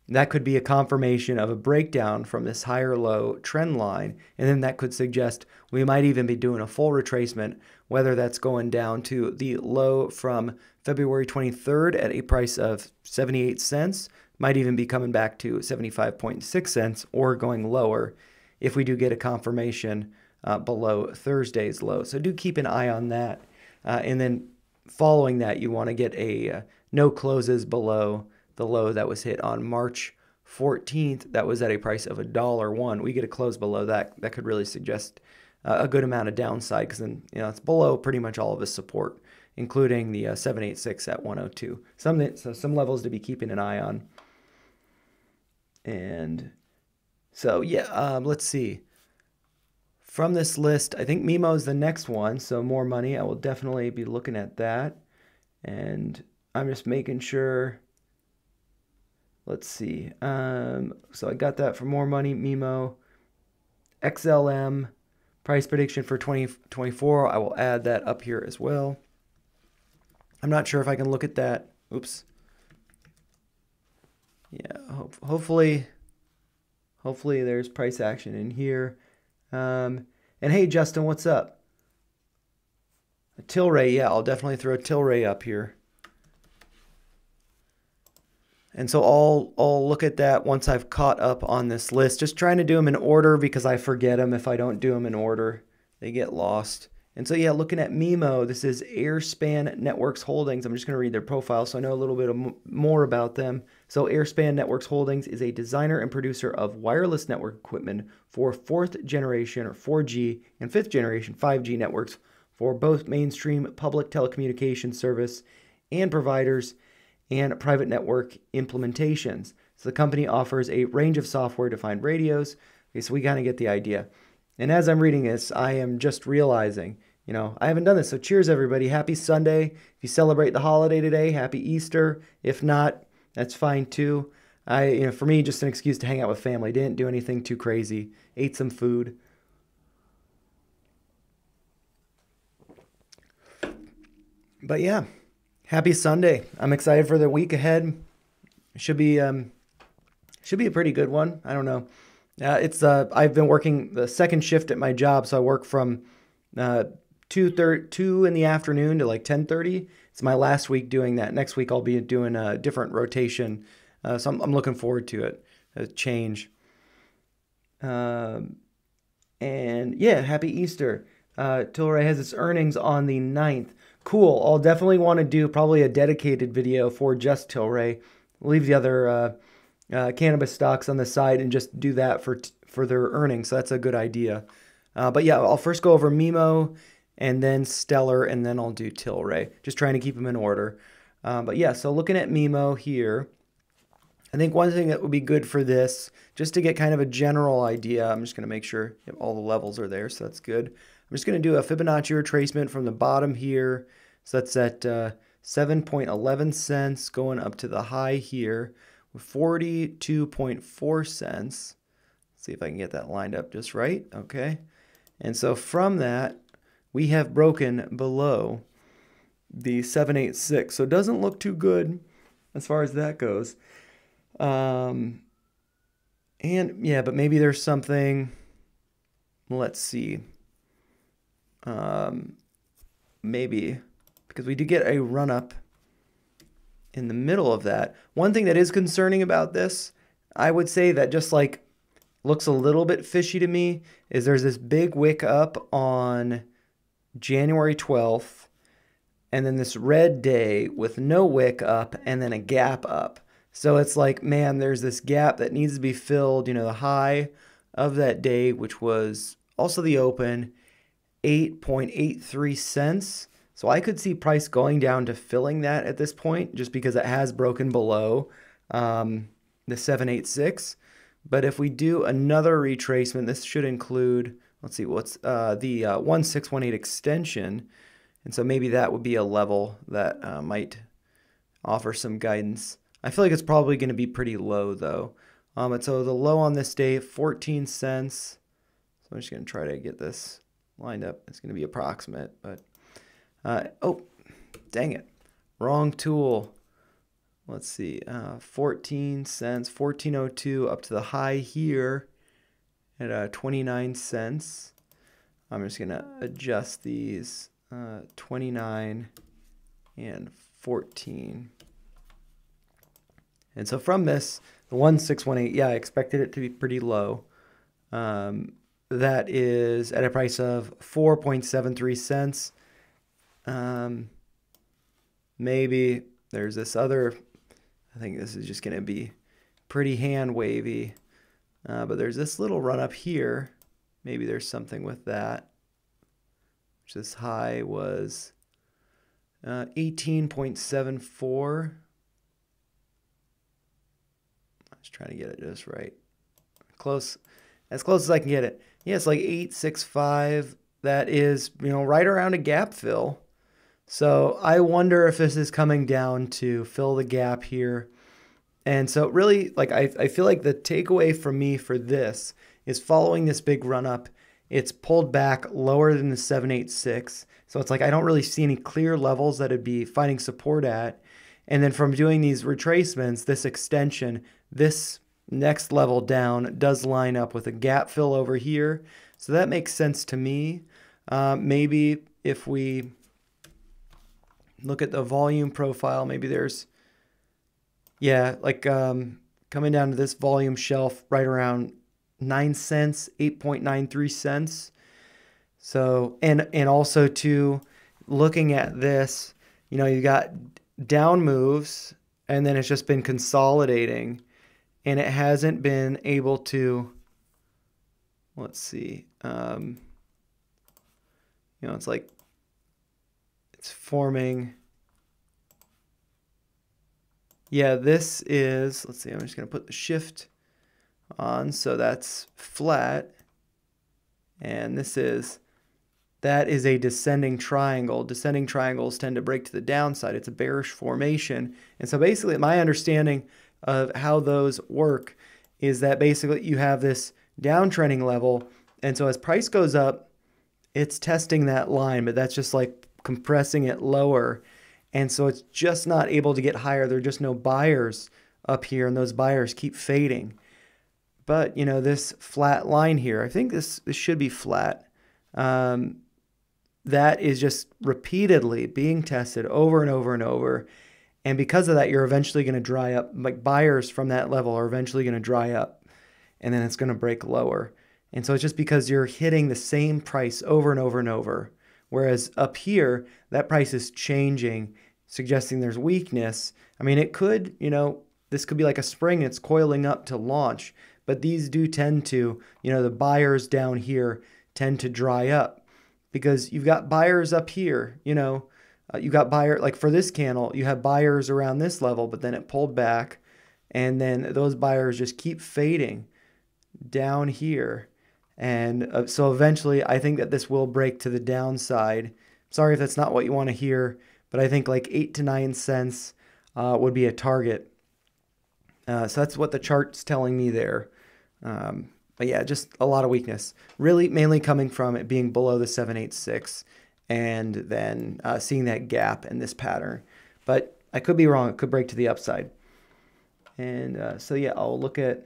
that could be a confirmation of a breakdown from this higher low trend line. And then that could suggest we might even be doing a full retracement, whether that's going down to the low from February 23rd at a price of 78 cents, might even be coming back to 75.6 cents, or going lower if we do get a confirmation uh, below Thursday's low. So do keep an eye on that. Uh, and then following that, you want to get a uh, no closes below the low that was hit on March 14th. That was at a price of a dollar one. We get a close below that. That could really suggest uh, a good amount of downside because then you know it's below pretty much all of his support, including the uh, 786 at 102. Some so some levels to be keeping an eye on. And so yeah, um, let's see. From this list, I think Mimo is the next one, so more money. I will definitely be looking at that. And I'm just making sure Let's see. Um, so I got that for more money, Mimo. XLM price prediction for 2024. I will add that up here as well. I'm not sure if I can look at that. Oops. Yeah, ho hopefully, hopefully there's price action in here. Um, and hey, Justin, what's up? Tilray, yeah, I'll definitely throw Tilray up here. And so I'll I'll look at that once I've caught up on this list. Just trying to do them in order because I forget them if I don't do them in order. They get lost. And so yeah, looking at Mimo, this is Airspan Networks Holdings. I'm just going to read their profile so I know a little bit more about them. So Airspan Networks Holdings is a designer and producer of wireless network equipment for fourth generation or 4G and fifth generation 5G networks for both mainstream public telecommunications service and providers and private network implementations. So the company offers a range of software defined radios. Okay, so we kind of get the idea. And as I'm reading this, I am just realizing, you know, I haven't done this. So cheers, everybody. Happy Sunday. If you celebrate the holiday today, happy Easter. If not, that's fine too. I, you know, for me, just an excuse to hang out with family. Didn't do anything too crazy. Ate some food. But yeah, happy Sunday. I'm excited for the week ahead. Should be um, should be a pretty good one. I don't know. Uh, it's uh, I've been working the second shift at my job, so I work from uh, two thir- two in the afternoon to like ten thirty. It's my last week doing that. Next week I'll be doing a different rotation, uh, so I'm, I'm looking forward to it. A change. Um, and yeah, happy Easter. Uh, Tilray has its earnings on the 9th. Cool. I'll definitely want to do probably a dedicated video for just Tilray. Leave the other uh, uh, cannabis stocks on the side and just do that for for their earnings. So that's a good idea. Uh, but yeah, I'll first go over Mimo and then Stellar, and then I'll do Tilray. Just trying to keep them in order. Um, but yeah, so looking at Mimo here, I think one thing that would be good for this, just to get kind of a general idea, I'm just going to make sure all the levels are there, so that's good. I'm just going to do a Fibonacci retracement from the bottom here. So that's at uh, 7.11 cents going up to the high here with 42.4 cents. Let's see if I can get that lined up just right. Okay. And so from that, we have broken below the 786. So it doesn't look too good as far as that goes. Um, and yeah, but maybe there's something. Let's see. Um, maybe because we do get a run up in the middle of that. One thing that is concerning about this, I would say that just like looks a little bit fishy to me is there's this big wick up on January 12th and then this red day with no wick up and then a gap up. So it's like, man, there's this gap that needs to be filled. You know, the high of that day, which was also the open, 8.83 cents. So I could see price going down to filling that at this point just because it has broken below um, the 786. But if we do another retracement, this should include, let's see, what's uh, the uh, 1618 extension. And so maybe that would be a level that uh, might offer some guidance. I feel like it's probably going to be pretty low though. Um, and so the low on this day, 14 cents. So I'm just going to try to get this lined up. It's going to be approximate, but uh, oh, dang it, wrong tool. Let's see, uh, 14 cents, 1402 up to the high here at uh, 29 cents. I'm just going to adjust these uh, 29 and 14. And so from this, the 1618, yeah, I expected it to be pretty low. Um, that is at a price of 4.73 cents. Um, maybe there's this other, I think this is just going to be pretty hand wavy. Uh, but there's this little run up here. Maybe there's something with that. Which this high was uh, 18.74. I was trying to get it just right. Close, as close as I can get it. Yeah, like 865. That is, you know, right around a gap fill. So I wonder if this is coming down to fill the gap here. And so really, like I, I feel like the takeaway from me for this is following this big run up, it's pulled back lower than the 786. So it's like I don't really see any clear levels that it'd be finding support at. And then from doing these retracements, this extension, this next level down does line up with a gap fill over here. So that makes sense to me. Uh, maybe if we look at the volume profile, maybe there's, yeah, like um, coming down to this volume shelf right around 9 cents, 8.93 cents. So, and, and also to looking at this, you know, you got down moves and then it's just been consolidating and it hasn't been able to, let's see, um, you know, it's like it's forming. Yeah, this is, let's see, I'm just going to put the shift on. So that's flat. And this is, that is a descending triangle. Descending triangles tend to break to the downside. It's a bearish formation. And so basically my understanding of how those work is that basically you have this downtrending level. And so as price goes up, it's testing that line, but that's just like compressing it lower. And so it's just not able to get higher. There are just no buyers up here, and those buyers keep fading. But, you know, this flat line here, I think this, this should be flat. Um, that is just repeatedly being tested over and over and over. And because of that, you're eventually going to dry up. Like buyers from that level are eventually going to dry up and then it's going to break lower. And so it's just because you're hitting the same price over and over and over. Whereas up here, that price is changing, suggesting there's weakness. I mean, it could, you know, this could be like a spring, it's coiling up to launch, but these do tend to, you know, the buyers down here tend to dry up because you've got buyers up here, you know, uh, you got buyer like for this candle, you have buyers around this level, but then it pulled back and then those buyers just keep fading down here. And uh, so eventually, I think that this will break to the downside. Sorry if that's not what you want to hear, but I think like eight to nine cents uh, would be a target. Uh, so that's what the chart's telling me there. Um, but yeah, just a lot of weakness. Really, mainly coming from it being below the 786 and then uh, seeing that gap in this pattern. But I could be wrong. It could break to the upside. And uh, so yeah, I'll look at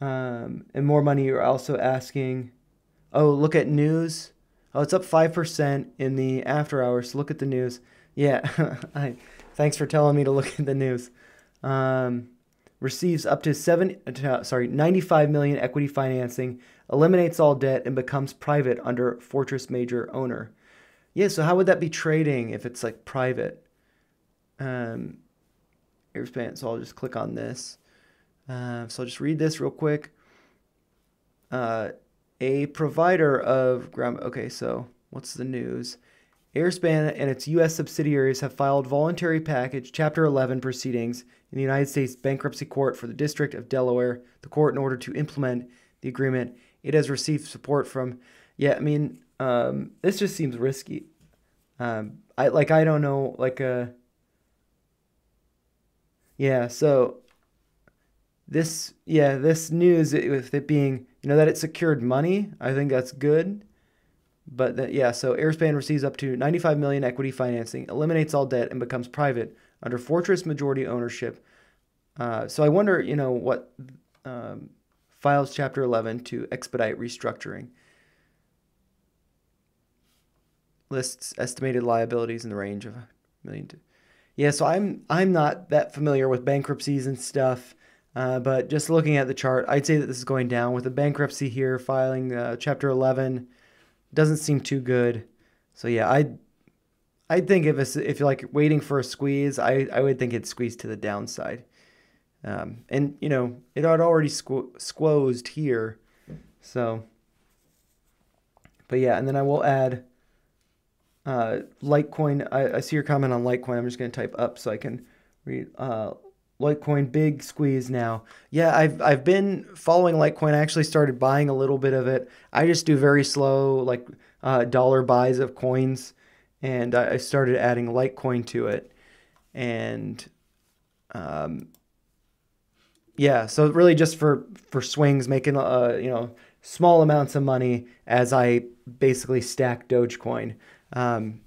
um, and more money. You're also asking, oh, look at news. Oh, it's up 5% in the after hours. look at the news. Yeah, I, thanks for telling me to look at the news. Um, receives up to seven, uh, sorry, 95 million equity financing, eliminates all debt, and becomes private under Fortress Major owner. Yeah, so how would that be trading if it's like private? Um, so I'll just click on this. Uh, so I'll just read this real quick. Uh, a provider of ground. Okay, so what's the news? Airspan and its U.S. subsidiaries have filed voluntary package Chapter 11 proceedings in the United States Bankruptcy Court for the District of Delaware. The court, in order to implement the agreement, it has received support from. Yeah, I mean, um, this just seems risky. Um, I like I don't know like a. Uh, yeah, so this yeah this news with it being you know that it secured money i think that's good. But that yeah so airspan receives up to 95 million equity financing eliminates all debt and becomes private under fortress majority ownership. Uh, so i wonder you know what um, files chapter 11 to expedite restructuring. Lists estimated liabilities in the range of a million to yeah so i'm i'm not that familiar with bankruptcies and stuff uh, but just looking at the chart, I'd say that this is going down with the bankruptcy here, filing uh, Chapter 11. Doesn't seem too good. So yeah, I I think if it's, if you're like waiting for a squeeze, I, I would think it's squeezed to the downside. Um, and you know it had already squ- squozed here, so. But yeah, and then I will add uh, Litecoin. I, I see your comment on Litecoin. I'm just going to type up so I can read. Uh, Litecoin big squeeze now. Yeah, I've I've been following Litecoin. I actually started buying a little bit of it. I just do very slow like uh, dollar buys of coins, and I started adding Litecoin to it, and um, yeah, so really just for for swings, making uh you know small amounts of money as I basically stack Dogecoin, um,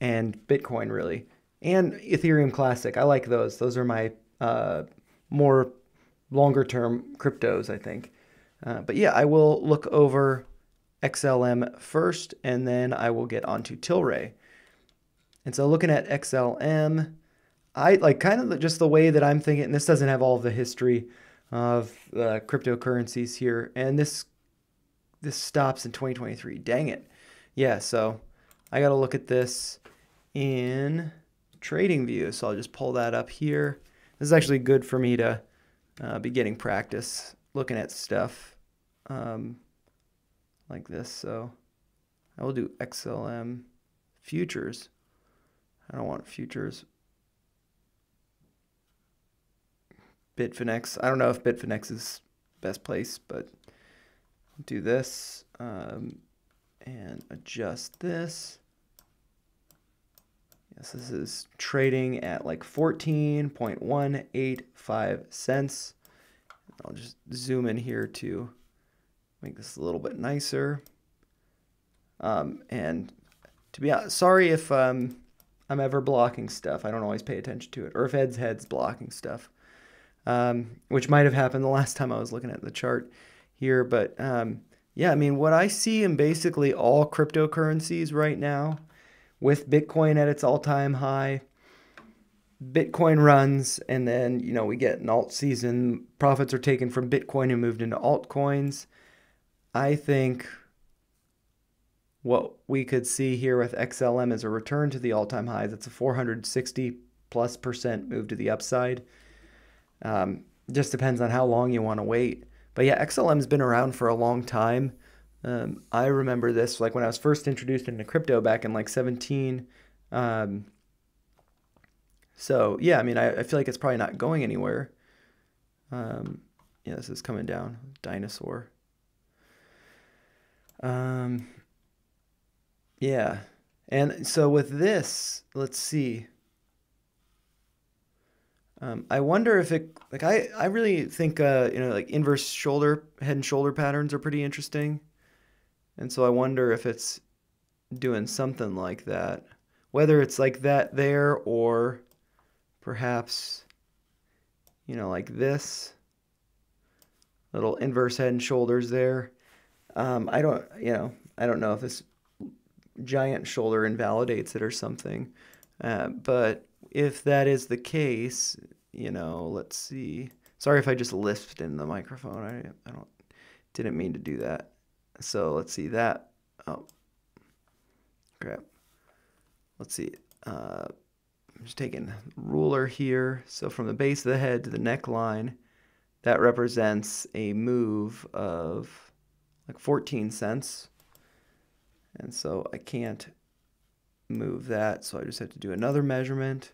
and Bitcoin really, and Ethereum Classic. I like those. Those are my uh, more longer term cryptos, I think. Uh, but yeah, I will look over XLM first, and then I will get onto Tilray. And so looking at XLM, I like kind of just the way that I'm thinking, this doesn't have all the history of uh, cryptocurrencies here, and this this stops in 2023. Dang it. Yeah, so I got to look at this in TradingView. So I'll just pull that up here. This is actually good for me to uh, be getting practice looking at stuff um, like this. So I will do XLM futures. I don't want futures. Bitfinex. I don't know if Bitfinex is best place, but do this um, and adjust this. Yes, this is trading at like 14.185 cents. I'll just zoom in here to make this a little bit nicer. Um, and to be honest, sorry if um, I'm ever blocking stuff. I don't always pay attention to it. Or if Ed's head's blocking stuff, um, which might have happened the last time I was looking at the chart here. But um, yeah, I mean, what I see in basically all cryptocurrencies right now, with Bitcoin at its all time high, Bitcoin runs, and then, you know, we get an alt season. Profits are taken from Bitcoin and moved into altcoins. I think what we could see here with XLM is a return to the all time highs. It's a 460 plus percent move to the upside. Um, just depends on how long you want to wait. But yeah, XLM's been around for a long time. Um, I remember this like when I was first introduced into crypto back in like 17. Um, so yeah, I mean, I, I, feel like it's probably not going anywhere. Um, yeah, this is coming down. Dinosaur. Um, yeah. And so with this, let's see. Um, I wonder if it like I I really think uh, you know like inverse shoulder head and shoulder patterns are pretty interesting, and so I wonder if it's doing something like that, whether it's like that there or perhaps you know like this little inverse head and shoulders there. Um, I don't you know I don't know if this giant shoulder invalidates it or something, uh, but if that is the case, you know, let's see. Sorry if I just lisped in the microphone. I, I don't didn't mean to do that. So let's see that. Oh, crap. Let's see. Uh, I'm just taking ruler here. So from the base of the head to the neckline, that represents a move of like 14 cents. And so I can't move that. So I just have to do another measurement.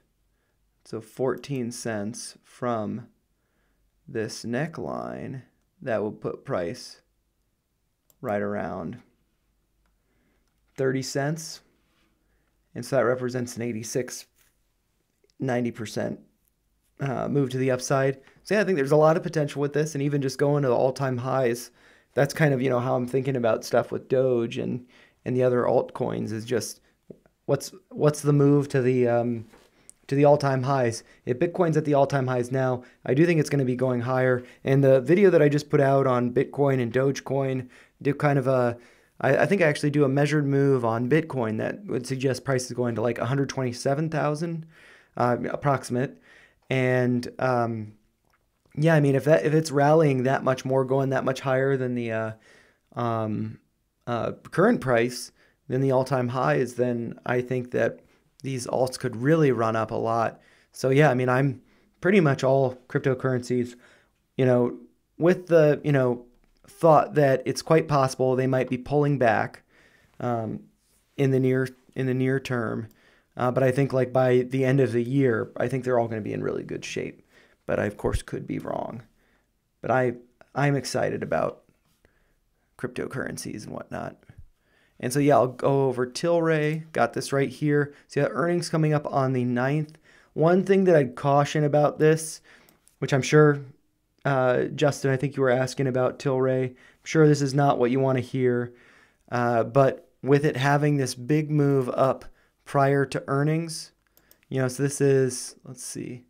So 14 cents from this neckline, that will put price right around 30 cents. And so that represents an 86, 90% uh, move to the upside. So yeah, I think there's a lot of potential with this, and even just going to the all-time highs. That's kind of you know how I'm thinking about stuff with Doge and and the other altcoins is just what's what's the move to the um, to the all-time highs. If Bitcoin's at the all-time highs now, I do think it's going to be going higher. And the video that I just put out on Bitcoin and Dogecoin do kind of a I, I think I actually do a measured move on Bitcoin that would suggest prices going to like 127,000 uh, approximate. And um, yeah, I mean if that if it's rallying that much more, going that much higher than the uh, um, uh, current price than the all-time highs, then I think that these alts could really run up a lot. So yeah, I mean, I'm pretty much all cryptocurrencies, you know, with the, you know, thought that it's quite possible they might be pulling back um, in the near in the near term. Uh, but I think like by the end of the year, I think they're all going to be in really good shape. But I of course could be wrong. But I I'm excited about cryptocurrencies and whatnot. And so, yeah, I'll go over Tilray. Got this right here. So, yeah, earnings coming up on the 9th. One thing that I'd caution about this, which I'm sure, uh, Justin, I think you were asking about Tilray. I'm sure this is not what you want to hear. Uh, but with it having this big move up prior to earnings, you know, so this is, let's see,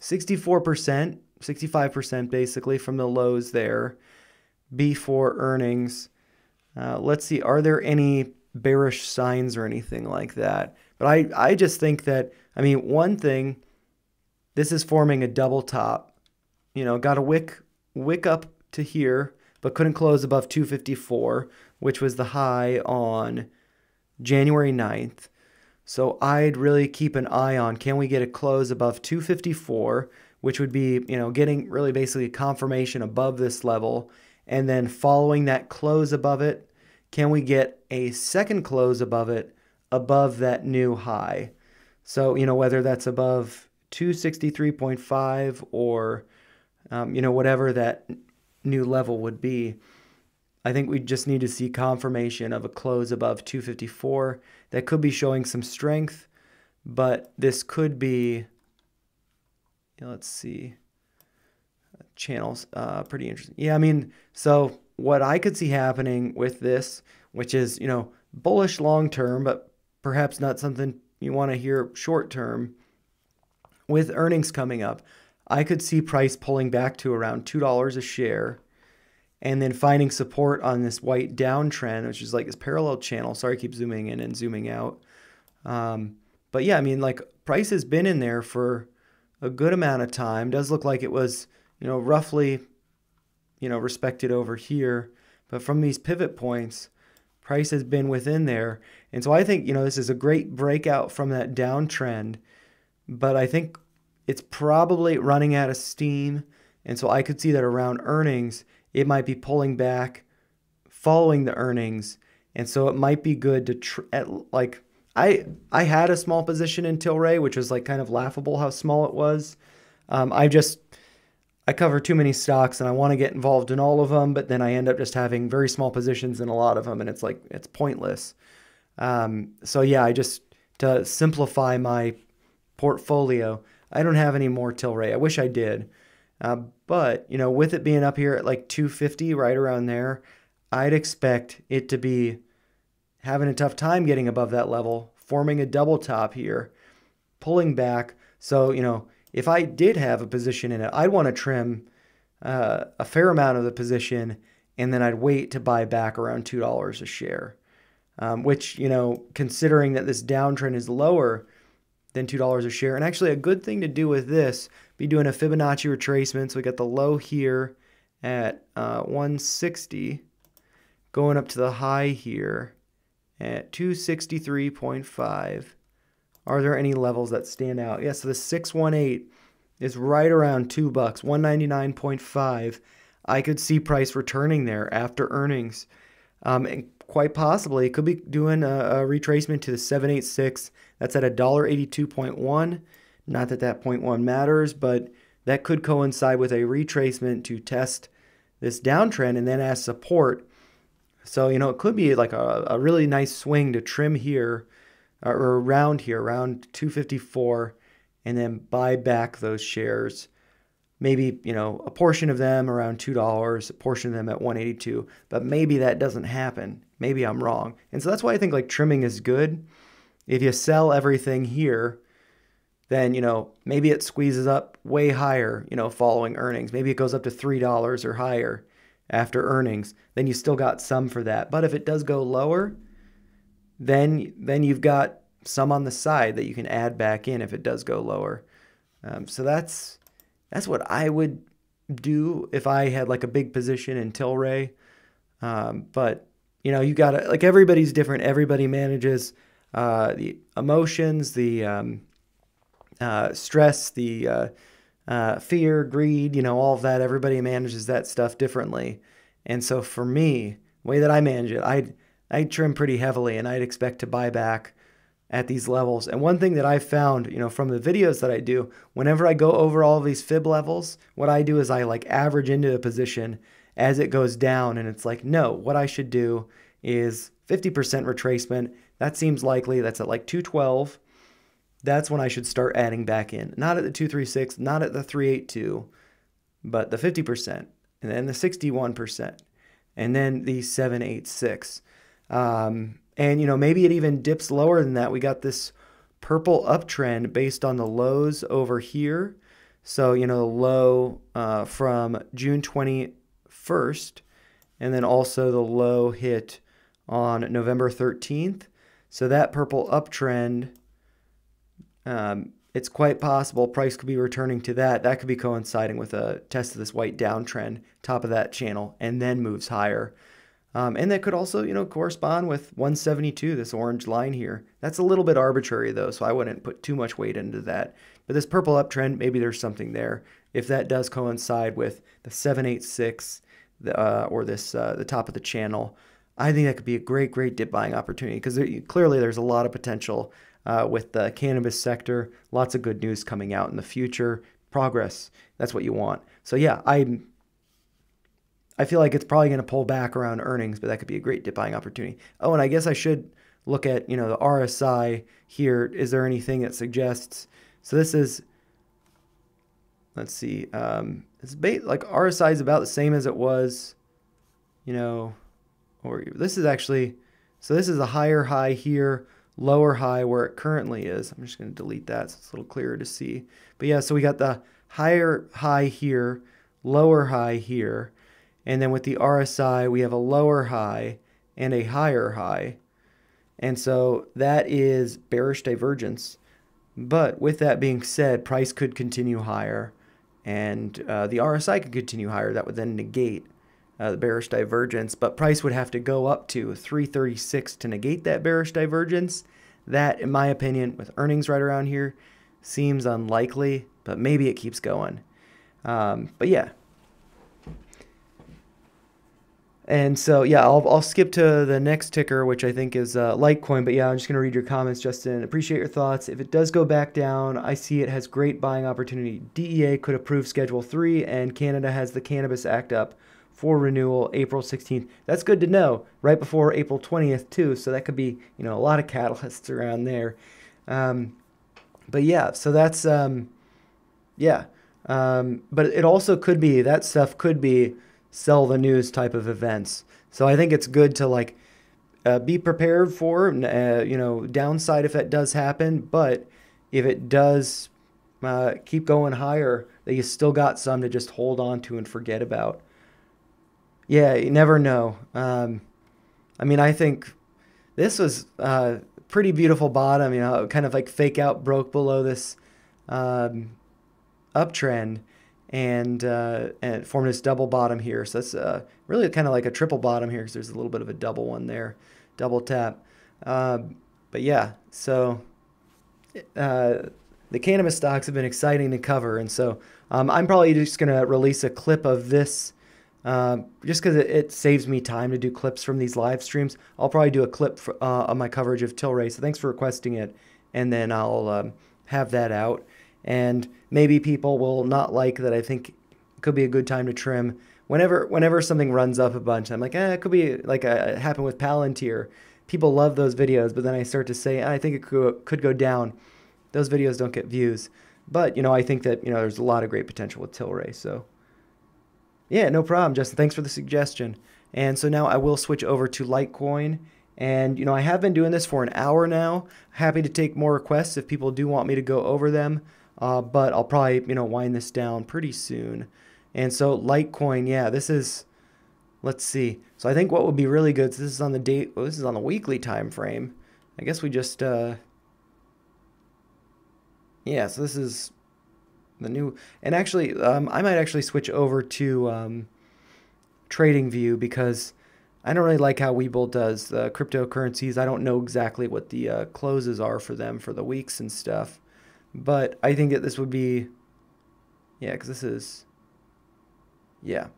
64%, 65% basically from the lows there before earnings. Uh, let's see, are there any bearish signs or anything like that? But I, I just think that, I mean, one thing, this is forming a double top. You know, got a wick, wick up to here, but couldn't close above 254, which was the high on January 9th. So I'd really keep an eye on can we get a close above 254, which would be, you know, getting really basically confirmation above this level. And then following that close above it, can we get a second close above it above that new high. So, you know, whether that's above 263.5 or, um, you know, whatever that new level would be, I think we just need to see confirmation of a close above 254. That could be showing some strength, but this could be, let's see, channels, uh, pretty interesting. Yeah, I mean, so what I could see happening with this, which is, you know, bullish long term, but perhaps not something you want to hear short term, with earnings coming up, I could see price pulling back to around $2 a share and then finding support on this white downtrend, which is like this parallel channel. Sorry, I keep zooming in and zooming out. Um, but yeah, I mean, like price has been in there for a good amount of time. Does look like it was, you know, roughly, you know, respected over here. But from these pivot points, price has been within there. And so I think, you know, this is a great breakout from that downtrend. But I think it's probably running out of steam. And so I could see that around earnings, it might be pulling back following the earnings. And so it might be good to tr- at, like I I had a small position in Tilray, which was like kind of laughable how small it was. Um, I just I cover too many stocks and I want to get involved in all of them, but then I end up just having very small positions in a lot of them, and it's like it's pointless. Um, so yeah, I just to simplify my portfolio, I don't have any more Tilray. I wish I did, uh, but you know, with it being up here at like 250, right around there, I'd expect it to be having a tough time getting above that level, forming a double top here, pulling back. So, you know, if I did have a position in it, I'd want to trim uh, a fair amount of the position and then I'd wait to buy back around $2 a share. Um, which, you know, considering that this downtrend is lower than $2 a share, and actually a good thing to do with this, be doing a Fibonacci retracement. So we got the low here at uh, 160, going up to the high here at 263.5. Are there any levels that stand out? Yes, yeah, so the 618 is right around 2 bucks, 199.5. I could see price returning there after earnings. Um, and quite possibly it could be doing a, a retracement to the 786. That's at $1.82.1. Not that that 0.1 matters, but that could coincide with a retracement to test this downtrend and then as support so, you know, it could be like a, a really nice swing to trim here uh, or around here, around 254, and then buy back those shares. Maybe, you know, a portion of them around $2, a portion of them at 182, but maybe that doesn't happen. Maybe I'm wrong. And so that's why I think like trimming is good. If you sell everything here, then, you know, maybe it squeezes up way higher, you know, following earnings. Maybe it goes up to $3 or higher after earnings, then you still got some for that. But if it does go lower, then then you've got some on the side that you can add back in if it does go lower. Um, so that's that's what I would do if I had like a big position in Tilray. Um, but you know, you got to like everybody's different. Everybody manages uh, the emotions, the um, uh, stress, the uh, uh, fear, greed, you know, all of that. Everybody manages that stuff differently. And so for me, the way that I manage it, I'd, I'd trim pretty heavily and I'd expect to buy back at these levels. And one thing that I've found, you know, from the videos that I do, whenever I go over all these fib levels, what I do is I like average into a position as it goes down. And it's like, no, what I should do is 50% retracement. That seems likely. That's at like 212 that's when I should start adding back in. Not at the 236, not at the 382, but the 50%, and then the 61%, and then the 786. Um, and, you know, maybe it even dips lower than that. We got this purple uptrend based on the lows over here. So, you know, the low uh, from June 21st, and then also the low hit on November 13th. So that purple uptrend um, it's quite possible price could be returning to that. That could be coinciding with a test of this white downtrend, top of that channel, and then moves higher. Um, and that could also, you know, correspond with 172, this orange line here. That's a little bit arbitrary though, so I wouldn't put too much weight into that. But this purple uptrend, maybe there's something there. If that does coincide with the 786 uh, or this uh, the top of the channel, I think that could be a great, great dip buying opportunity because there, clearly there's a lot of potential uh, with the cannabis sector. Lots of good news coming out in the future. Progress. That's what you want. So yeah, I I feel like it's probably going to pull back around earnings, but that could be a great dip buying opportunity. Oh, and I guess I should look at you know the RSI here. Is there anything that suggests? So this is let's see. Um, it's ba- like RSI is about the same as it was, you know, or this is actually, so this is a higher high here, lower high where it currently is. I'm just going to delete that so it's a little clearer to see. But yeah, so we got the higher high here, lower high here, and then with the RSI, we have a lower high and a higher high. And so that is bearish divergence. But with that being said, price could continue higher and uh, the RSI could continue higher. That would then negate uh, the bearish divergence, but price would have to go up to 336 to negate that bearish divergence. That, in my opinion, with earnings right around here, seems unlikely, but maybe it keeps going. Um, but yeah, and so, yeah, I'll, I'll skip to the next ticker, which I think is uh, Litecoin. But yeah, I'm just going to read your comments, Justin. Appreciate your thoughts. If it does go back down, I see it has great buying opportunity. DEA could approve Schedule 3, and Canada has the Cannabis Act up for renewal April 16th. That's good to know, right before April 20th, too. So that could be, you know, a lot of catalysts around there. Um, but yeah, so that's, um, yeah. Um, but it also could be, that stuff could be sell the news type of events. So I think it's good to like uh, be prepared for, uh, you know, downside if that does happen. But if it does uh, keep going higher, that you still got some to just hold on to and forget about. Yeah, you never know. Um, I mean, I think this was a uh, pretty beautiful bottom, you know, kind of like fake out broke below this um, uptrend and uh, and formed this double bottom here. So that's uh, really kind of like a triple bottom here because there's a little bit of a double one there, double tap. Uh, but yeah, so uh, the cannabis stocks have been exciting to cover, and so um, I'm probably just gonna release a clip of this. Uh, just because it, it, saves me time to do clips from these live streams, I'll probably do a clip for, uh, of my coverage of Tilray. So thanks for requesting it, and then I'll um, have that out and maybe people will not like that. I think could be a good time to trim. Whenever whenever something runs up a bunch, I'm like, eh, it could be like a, it happened with Palantir. People love those videos, but then I start to say, I think it could, could go down. Those videos don't get views. But, you know, I think that, you know, there's a lot of great potential with Tilray. So, yeah, no problem, Justin. Thanks for the suggestion. And so now I will switch over to Litecoin. And, you know, I have been doing this for an hour now. Happy to take more requests if people do want me to go over them. Uh, but I'll probably, you know, wind this down pretty soon. And so Litecoin, yeah, this is, let's see. So I think what would be really good, so this is on the date, well, this is on the weekly time frame. I guess we just, uh, yeah, so this is the new, and actually, um, I might actually switch over to um, TradingView because I don't really like how Webull does the cryptocurrencies. I don't know exactly what the uh, closes are for them for the weeks and stuff. But I think that this would be, yeah, because this is, yeah.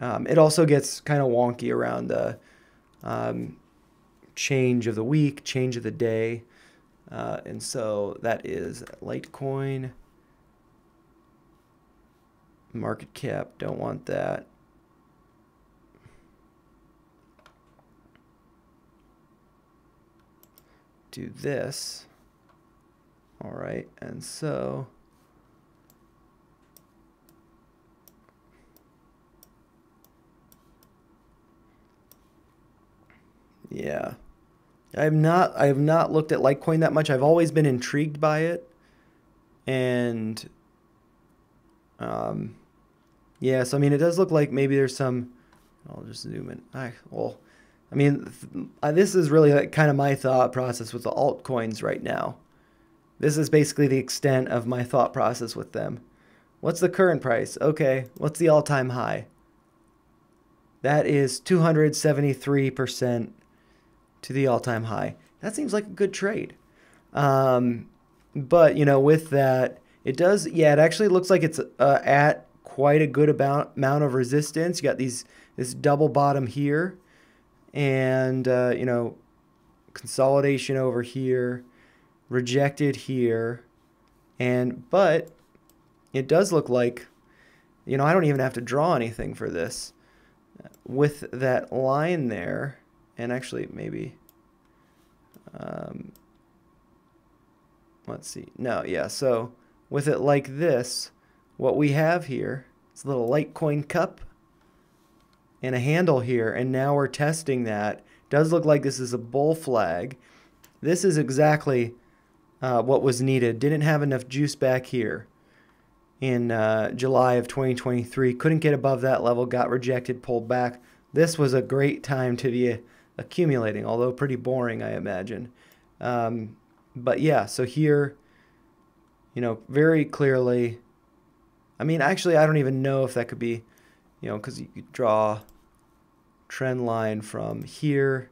Um, it also gets kind of wonky around the um, change of the week, change of the day. Uh, and so that is Litecoin. Market cap, don't want that. Do this. All right, and so yeah. I have not I have not looked at Litecoin that much. I've always been intrigued by it. And um yeah, so I mean it does look like maybe there's some I'll just zoom in. I well I mean th- this is really like kind of my thought process with the altcoins right now. This is basically the extent of my thought process with them. What's the current price? Okay, what's the all time high? That is 273% to the all time high. That seems like a good trade. Um, but, you know, with that, it does, yeah, it actually looks like it's uh, at quite a good amount, amount of resistance. You got these this double bottom here and uh, you know, consolidation over here, rejected here, and but it does look like, you know, I don't even have to draw anything for this. With that line there, and actually maybe, um, let's see. No, yeah. So with it like this, what we have here is a little Litecoin cup and a handle here, and now we're testing that. Does look like this is a bull flag. This is exactly uh, what was needed. Didn't have enough juice back here in uh, July of 2023. Couldn't get above that level, got rejected, pulled back. This was a great time to be accumulating, although pretty boring, I imagine. Um, but yeah, so here, you know, very clearly, I mean, actually, I don't even know if that could be, you know, because you could draw trend line from here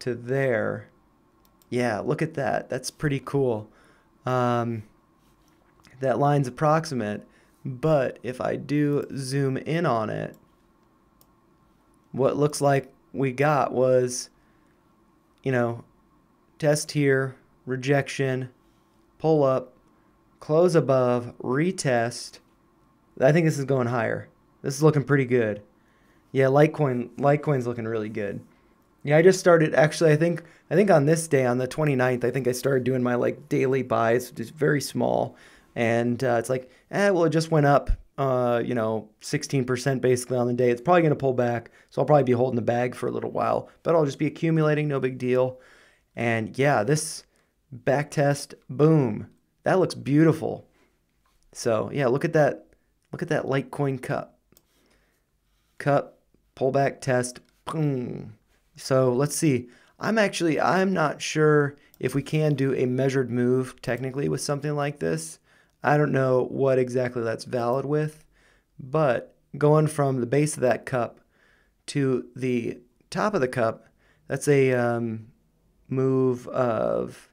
to there. Yeah, look at that. That's pretty cool. Um, that line's approximate, but if I do zoom in on it, what looks like we got was, you know, test here, rejection, pull up, close above, retest. I think this is going higher. This is looking pretty good. Yeah, Litecoin Litecoin's looking really good. Yeah, I just started actually I think I think on this day on the 29th, I think I started doing my like daily buys, just very small. And uh, it's like, eh, well, it just went up, uh, you know, 16% basically on the day. It's probably going to pull back. So I'll probably be holding the bag for a little while, but I'll just be accumulating, no big deal. And yeah, this back test, boom, that looks beautiful. So yeah, look at that. Look at that Litecoin cup. Cup, pullback test, boom. So let's see. I'm actually, I'm not sure if we can do a measured move technically with something like this. I don't know what exactly that's valid with, but going from the base of that cup to the top of the cup, that's a um, move of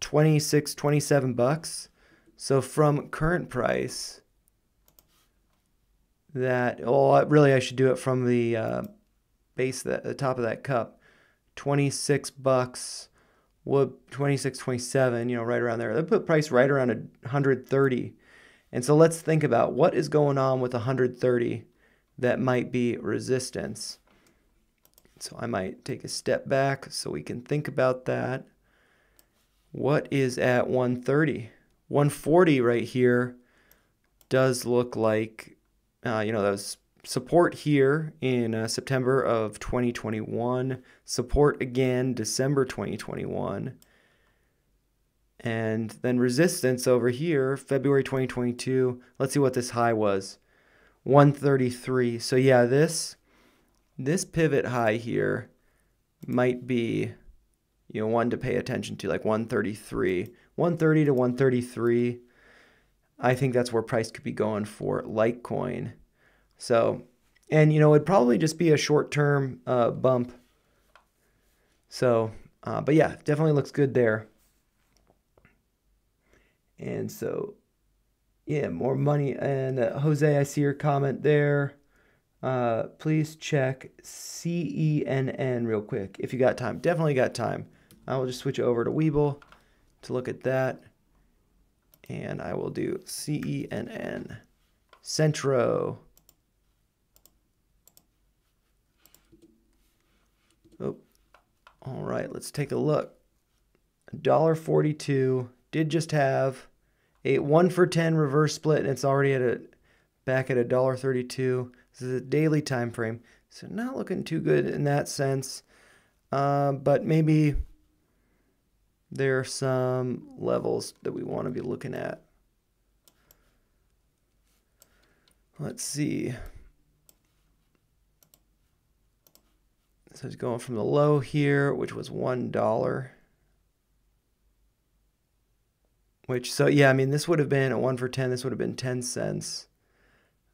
26, 27 bucks. So from current price, that, oh, really, I should do it from the uh, base, that, the top of that cup. 26 bucks would 26 27 you know right around there they put price right around 130 and so let's think about what is going on with 130 that might be resistance so i might take a step back so we can think about that what is at 130 140 right here does look like uh, you know that was support here in uh, September of 2021, support again December 2021, and then resistance over here February 2022. Let's see what this high was. 133. So yeah, this this pivot high here might be you know one to pay attention to like 133. 130 to 133. I think that's where price could be going for Litecoin. So, and you know, it'd probably just be a short term uh, bump. So, uh, but yeah, definitely looks good there. And so, yeah, more money. And uh, Jose, I see your comment there. Uh, please check CENN real quick if you got time. Definitely got time. I will just switch over to Webull to look at that. And I will do CENN. Cenntro. Oh, all right, let's take a look. $1.42 did just have a 1 for 10 reverse split, and it's already at a back at $1.32. This is a daily time frame, so not looking too good in that sense. Uh, but maybe there are some levels that we want to be looking at. Let's see. So it's going from the low here, which was $1. Which, so yeah, I mean, this would have been a 1 for 10. This would have been 10 cents.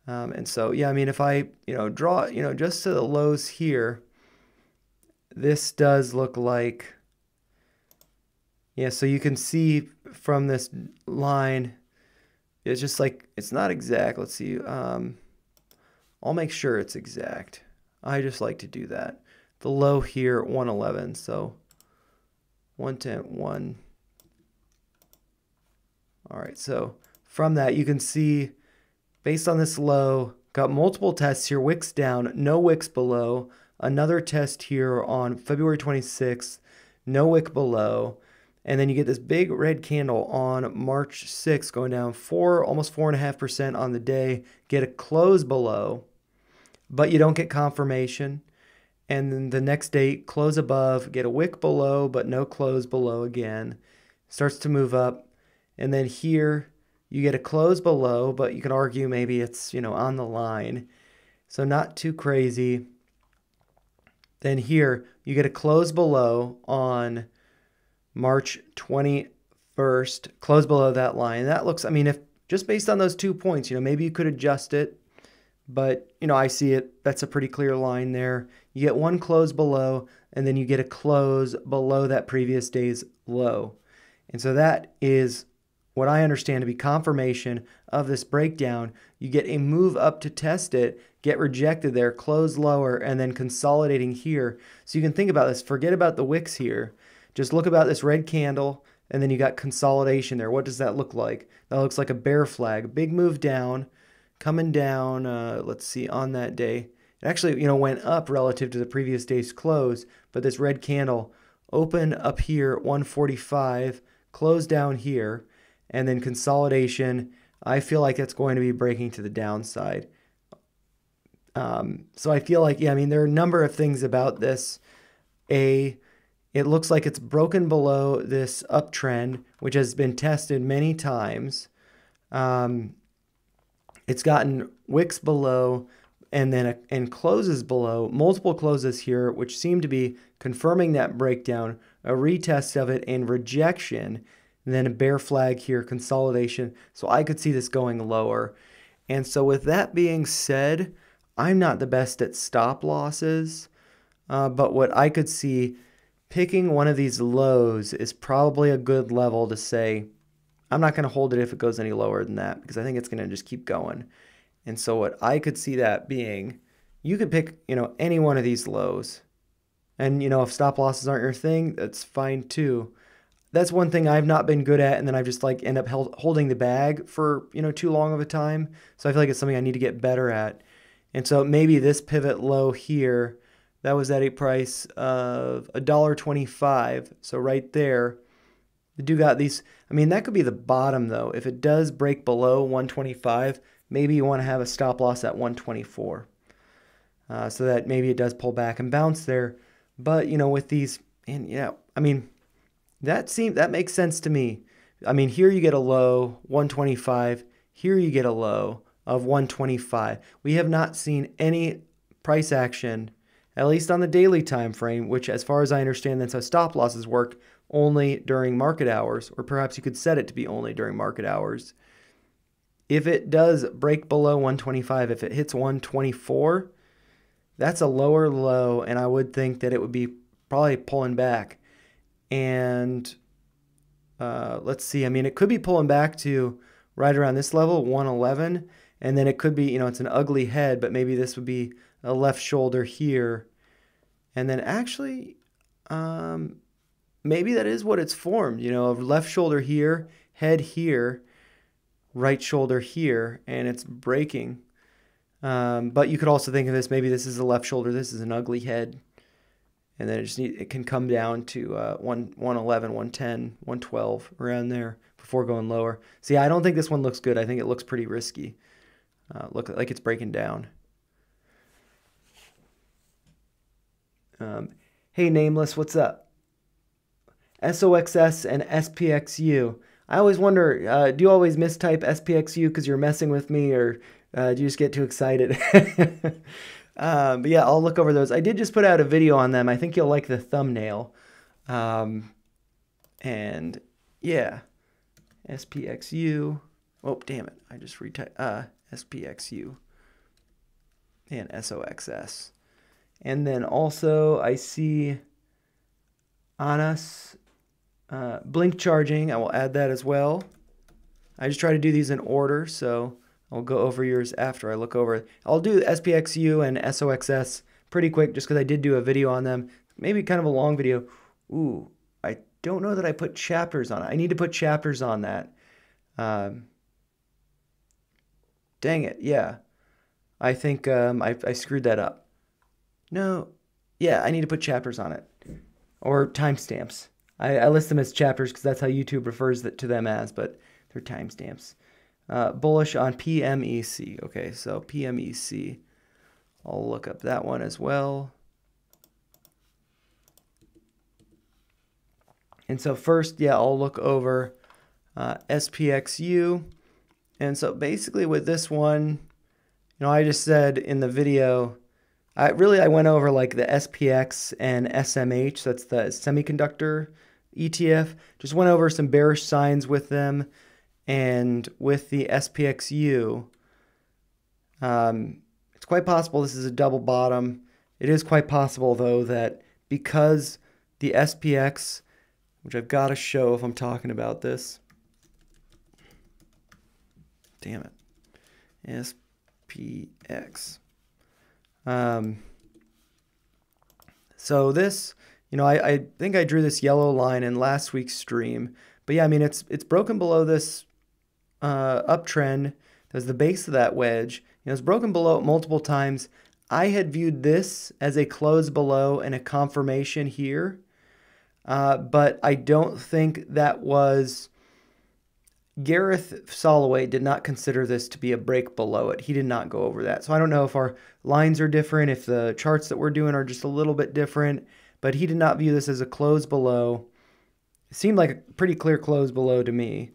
Um, and so, yeah, I mean, if I, you know, draw, you know, just to the lows here, this does look like, yeah, so you can see from this line, it's just like, it's not exact. Let's see. Um, I'll make sure it's exact. I just like to do that. The low here, 111. So 110, 1. All right, so from that, you can see based on this low, got multiple tests here, wicks down, no wicks below. Another test here on February 26th, no wick below. And then you get this big red candle on March 6th going down four, almost four and a half percent on the day. Get a close below, but you don't get confirmation. And then the next day, close above, get a wick below, but no close below again. Starts to move up. And then here, you get a close below, but you can argue maybe it's, you know, on the line. So not too crazy. Then here, you get a close below on March 21st, close below that line. That looks, I mean, if just based on those two points, you know, maybe you could adjust it, but, you know, I see it. That's a pretty clear line there. You get one close below, and then you get a close below that previous day's low. And so that is what I understand to be confirmation of this breakdown. You get a move up to test it, get rejected there, close lower, and then consolidating here. So you can think about this. Forget about the wicks here. Just look about this red candle, and then you got consolidation there. What does that look like? That looks like a bear flag. Big move down, coming down, uh, let's see, on that day. It actually, you know, went up relative to the previous day's close, but this red candle open up here 145, closed down here, and then consolidation. I feel like it's going to be breaking to the downside. Um, so I feel like, yeah, I mean, there are a number of things about this. A, it looks like it's broken below this uptrend, which has been tested many times. Um, it's gotten wicks below and then a, and closes below, multiple closes here, which seem to be confirming that breakdown, a retest of it, and rejection. And then a bear flag here, consolidation. So I could see this going lower. And so with that being said, I'm not the best at stop losses, uh, but what I could see picking one of these lows is probably a good level to say, I'm not going to hold it if it goes any lower than that because I think it's going to just keep going. And so what I could see that being, you could pick, you know, any one of these lows. And you know, if stop losses aren't your thing, that's fine too. That's one thing I've not been good at and then I've just like end up held, holding the bag for, you know, too long of a time. So I feel like it's something I need to get better at. And so maybe this pivot low here that was at a price of $1.25. So right there, the do got these. I mean, that could be the bottom though. If it does break below 125, maybe you want to have a stop loss at 124. Uh, so that maybe it does pull back and bounce there. But you know, with these, and yeah, I mean, that seems that makes sense to me. I mean, here you get a low 125. Here you get a low of 125. We have not seen any price action at least on the daily time frame, which as far as I understand that's how stop losses work, only during market hours, or perhaps you could set it to be only during market hours. If it does break below 125, if it hits 124, that's a lower low, and I would think that it would be probably pulling back. And uh, let's see, I mean, it could be pulling back to right around this level, 111, and then it could be, you know, it's an ugly head, but maybe this would be a left shoulder here. And then actually, um, maybe that is what it's formed, you know, left shoulder here, head here, right shoulder here, and it's breaking. Um, but you could also think of this, maybe this is a left shoulder, this is an ugly head. And then it just need, it can come down to uh, 1, 111, 110, 112, around there before going lower. See, I don't think this one looks good. I think it looks pretty risky. Uh, look like it's breaking down. Um, hey, Nameless, what's up? SOXS and SPXU. I always wonder, uh, do you always mistype SPXU because you're messing with me, or uh, do you just get too excited? um, but yeah, I'll look over those. I did just put out a video on them. I think you'll like the thumbnail. Um, and yeah, SPXU. Oh, damn it. I just retyped uh, SPXU and SOXS. And then also I see Anas uh, blink charging. I will add that as well. I just try to do these in order, so I'll go over yours after I look over. I'll do SPXU and SOXS pretty quick just because I did do a video on them. Maybe kind of a long video. Ooh, I don't know that I put chapters on it. I need to put chapters on that. Um, dang it, yeah. I think um, I, I screwed that up. No, yeah, I need to put chapters on it. Or timestamps. I, I list them as chapters because that's how YouTube refers to them as, but they're timestamps. Uh, bullish on PMEC. Okay, so PMEC. I'll look up that one as well. And so first, yeah, I'll look over uh, SPXU. And so basically with this one, you know, I just said in the video, I really I went over like the SPX and SMH, that's the semiconductor ETF. Just went over some bearish signs with them, and with the SPXU, um, it's quite possible this is a double bottom. It is quite possible though that because the SPX, which I've got to show if I'm talking about this. Damn it. SPX. Um, so this, you know, I, I think I drew this yellow line in last week's stream. But yeah, I mean, it's it's broken below this uh, uptrend. There's the base of that wedge. You know, it's broken below it multiple times. I had viewed this as a close below and a confirmation here. Uh, but I don't think that was Gareth Soloway did not consider this to be a break below it. He did not go over that. So I don't know if our lines are different, if the charts that we're doing are just a little bit different, but he did not view this as a close below. It seemed like a pretty clear close below to me.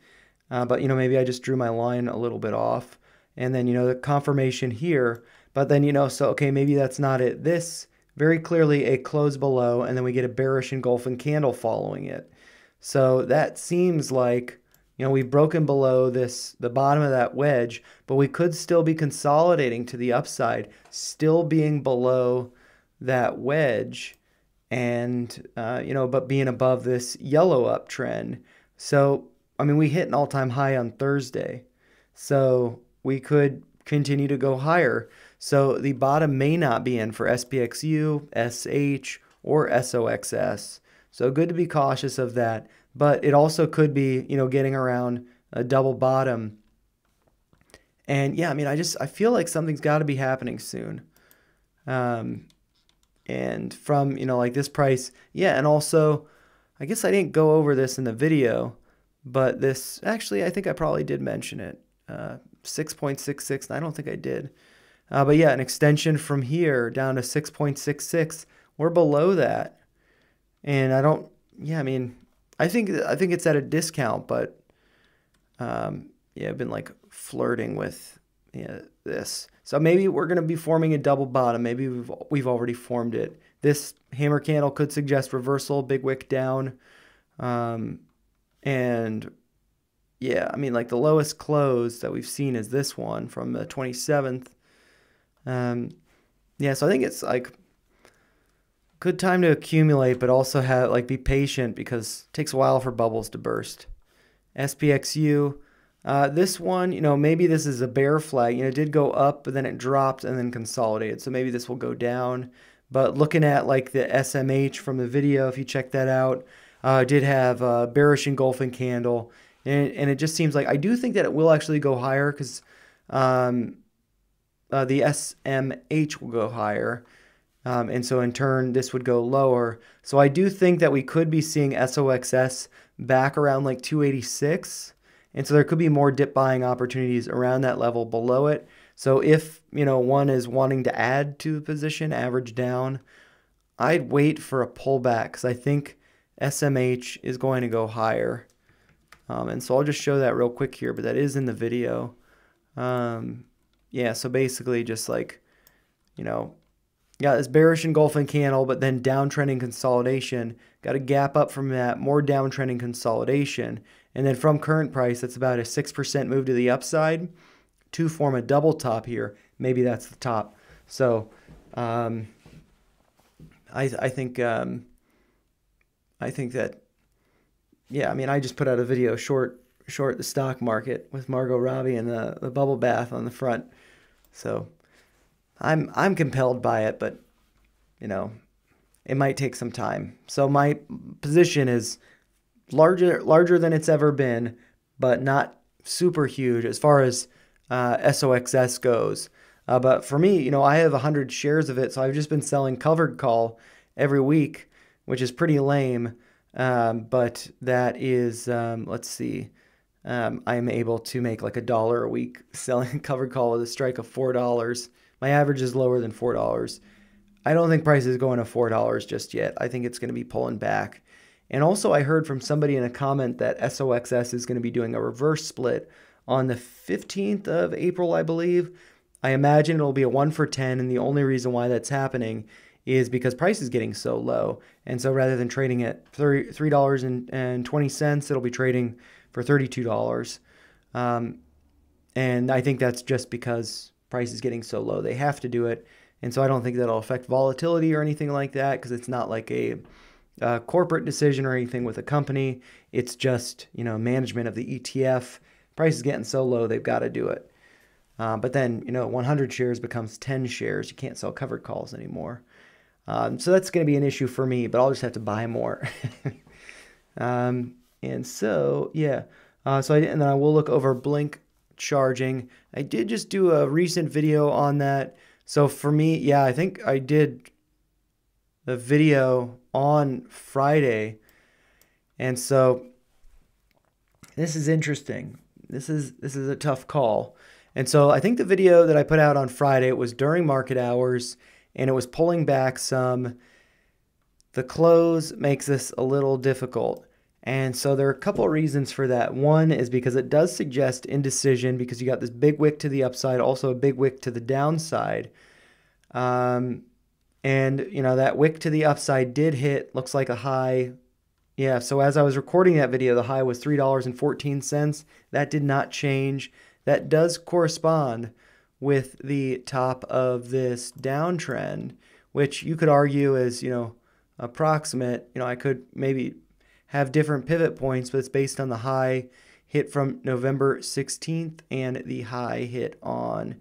Uh, but, you know, maybe I just drew my line a little bit off. And then, you know, the confirmation here. But then, you know, so, okay, maybe that's not it. This, very clearly a close below, and then we get a bearish engulfing candle following it. So that seems like you know, we've broken below this the bottom of that wedge, but we could still be consolidating to the upside, still being below that wedge and uh, you know, but being above this yellow uptrend. So, I mean, we hit an all-time high on Thursday. So, we could continue to go higher. So, the bottom may not be in for SPXU, SH, or SOXS. So, good to be cautious of that but it also could be, you know, getting around a double bottom. And yeah, I mean, I just I feel like something's got to be happening soon. Um, and from you know like this price, yeah, and also, I guess I didn't go over this in the video, but this actually I think I probably did mention it. Uh, 6.66. I don't think I did. Uh, but yeah, an extension from here down to 6.66. We're below that. And I don't, yeah, I mean, I think I think it's at a discount, but um, yeah, I've been like flirting with yeah, this. So maybe we're gonna be forming a double bottom. Maybe we've we've already formed it. This hammer candle could suggest reversal, big wick down, um, and yeah, I mean like the lowest close that we've seen is this one from the 27th. Um, yeah, so I think it's like good time to accumulate, but also have like be patient because it takes a while for bubbles to burst. SPXU, uh, this one, you know, maybe this is a bear flag. You know, it did go up, but then it dropped and then consolidated. So maybe this will go down. But looking at like the SMH from the video, if you check that out, uh, did have a bearish engulfing candle. And, and it just seems like I do think that it will actually go higher because um, uh, the SMH will go higher. Um, and so in turn, this would go lower. So I do think that we could be seeing SOXS back around like 286. And so there could be more dip buying opportunities around that level below it. So if, you know, one is wanting to add to the position, average down, I'd wait for a pullback because I think SMH is going to go higher. Um, and so I'll just show that real quick here, but that is in the video. Um, yeah, so basically just like, you know, Got this bearish engulfing candle, but then downtrending consolidation. Got a gap up from that, more downtrending consolidation. And then from current price, that's about a 6% move to the upside to form a double top here. Maybe that's the top. So um, I, I think um, I think that, yeah, I mean, I just put out a video short short the stock market with Margot Robbie and the, the bubble bath on the front. So I'm I'm compelled by it, but you know, it might take some time. So my position is larger larger than it's ever been, but not super huge as far as uh, SOXS goes. Uh, but for me, you know, I have 100 shares of it, so I've just been selling covered call every week, which is pretty lame. Um, but that is, um, let's see, um, I'm able to make like a dollar a week selling covered call with a strike of $4. My average is lower than $4. I don't think price is going to $4 just yet. I think it's going to be pulling back. And also, I heard from somebody in a comment that SOXS is going to be doing a reverse split on the 15th of April, I believe. I imagine it'll be a one for 10, and the only reason why that's happening is because price is getting so low. And so rather than trading at $3.20, it'll be trading for $32. Um, and I think that's just because price is getting so low. They have to do it. And so I don't think that'll affect volatility or anything like that because it's not like a uh, corporate decision or anything with a company. It's just you know management of the ETF. Price is getting so low, they've got to do it. Uh, but then you know 100 shares becomes 10 shares. You can't sell covered calls anymore. Um, so that's going to be an issue for me. But I'll just have to buy more. um, and so yeah. Uh, so I, and then I will look over Blink charging. I did just do a recent video on that. So for me, yeah, I think I did the video on Friday. And so this is interesting. This is this is a tough call. And so I think the video that I put out on Friday it was during market hours and it was pulling back some the close makes this a little difficult. And so there are a couple of reasons for that. One is because it does suggest indecision because you got this big wick to the upside, also a big wick to the downside. Um, and, you know, that wick to the upside did hit, looks like a high. Yeah, so as I was recording that video, the high was $3.14. That did not change. That does correspond with the top of this downtrend, which you could argue is, you know, approximate. You know, I could maybe have different pivot points, but it's based on the high hit from November 16th and the high hit on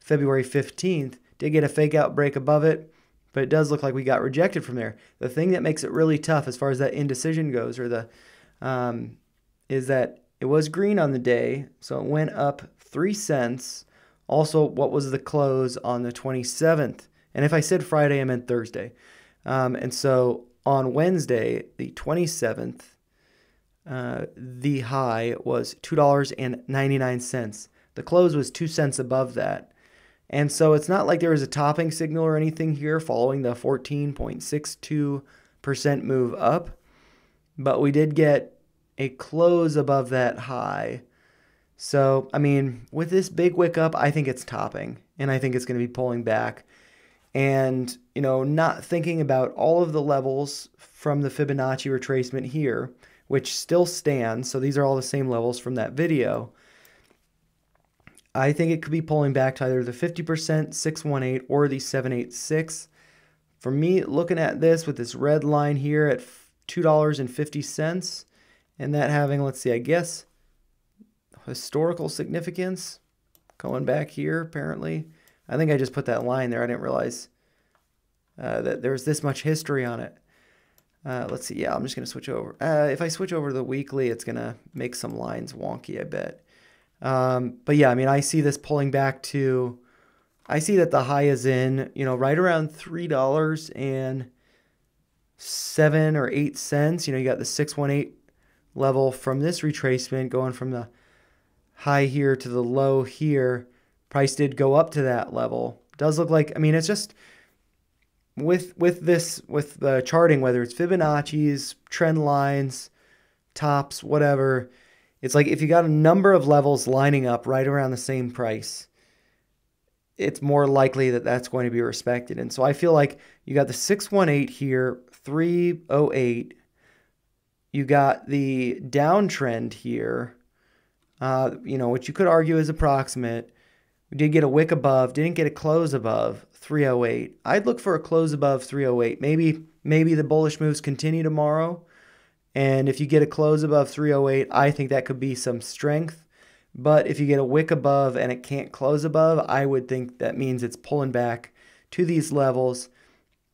February 15th. Did get a fake out break above it but it does look like we got rejected from there. The thing that makes it really tough as far as that indecision goes, or the, um, is that it was green on the day, so it went up three cents. Also, what was the close on the 27th? And if I said Friday, I meant Thursday. Um, and so on Wednesday, the 27th, uh, the high was $2.99. The close was 2 cents above that. And so it's not like there was a topping signal or anything here following the 14.62% move up, but we did get a close above that high. So, I mean, with this big wick up, I think it's topping and I think it's going to be pulling back. And, you know, not thinking about all of the levels from the Fibonacci retracement here, which still stands. So these are all the same levels from that video. I think it could be pulling back to either the 50%, 618, or the 786. For me, looking at this with this red line here at $2.50, and that having, let's see, I guess, historical significance, going back here, apparently. I think I just put that line there. I didn't realize uh, that there was this much history on it. Uh, let's see. Yeah, I'm just going to switch over. Uh, if I switch over to the weekly, it's going to make some lines wonky, I bet. Um, but yeah, I mean, I see this pulling back to, I see that the high is in, you know, right around three dollars and seven or eight cents. You know, you got the six one eight level from this retracement going from the high here to the low here. Price did go up to that level. Does look like, I mean, it's just with with this with the charting, whether it's Fibonacci's, trend lines, tops, whatever it's like if you got a number of levels lining up right around the same price, it's more likely that that's going to be respected. And so I feel like you got the 618 here, 308. You got the downtrend here, uh, you know, which you could argue is approximate. We did get a wick above, didn't get a close above 308. I'd look for a close above 308. Maybe maybe the bullish moves continue tomorrow and if you get a close above 308, I think that could be some strength. But if you get a wick above and it can't close above, I would think that means it's pulling back to these levels.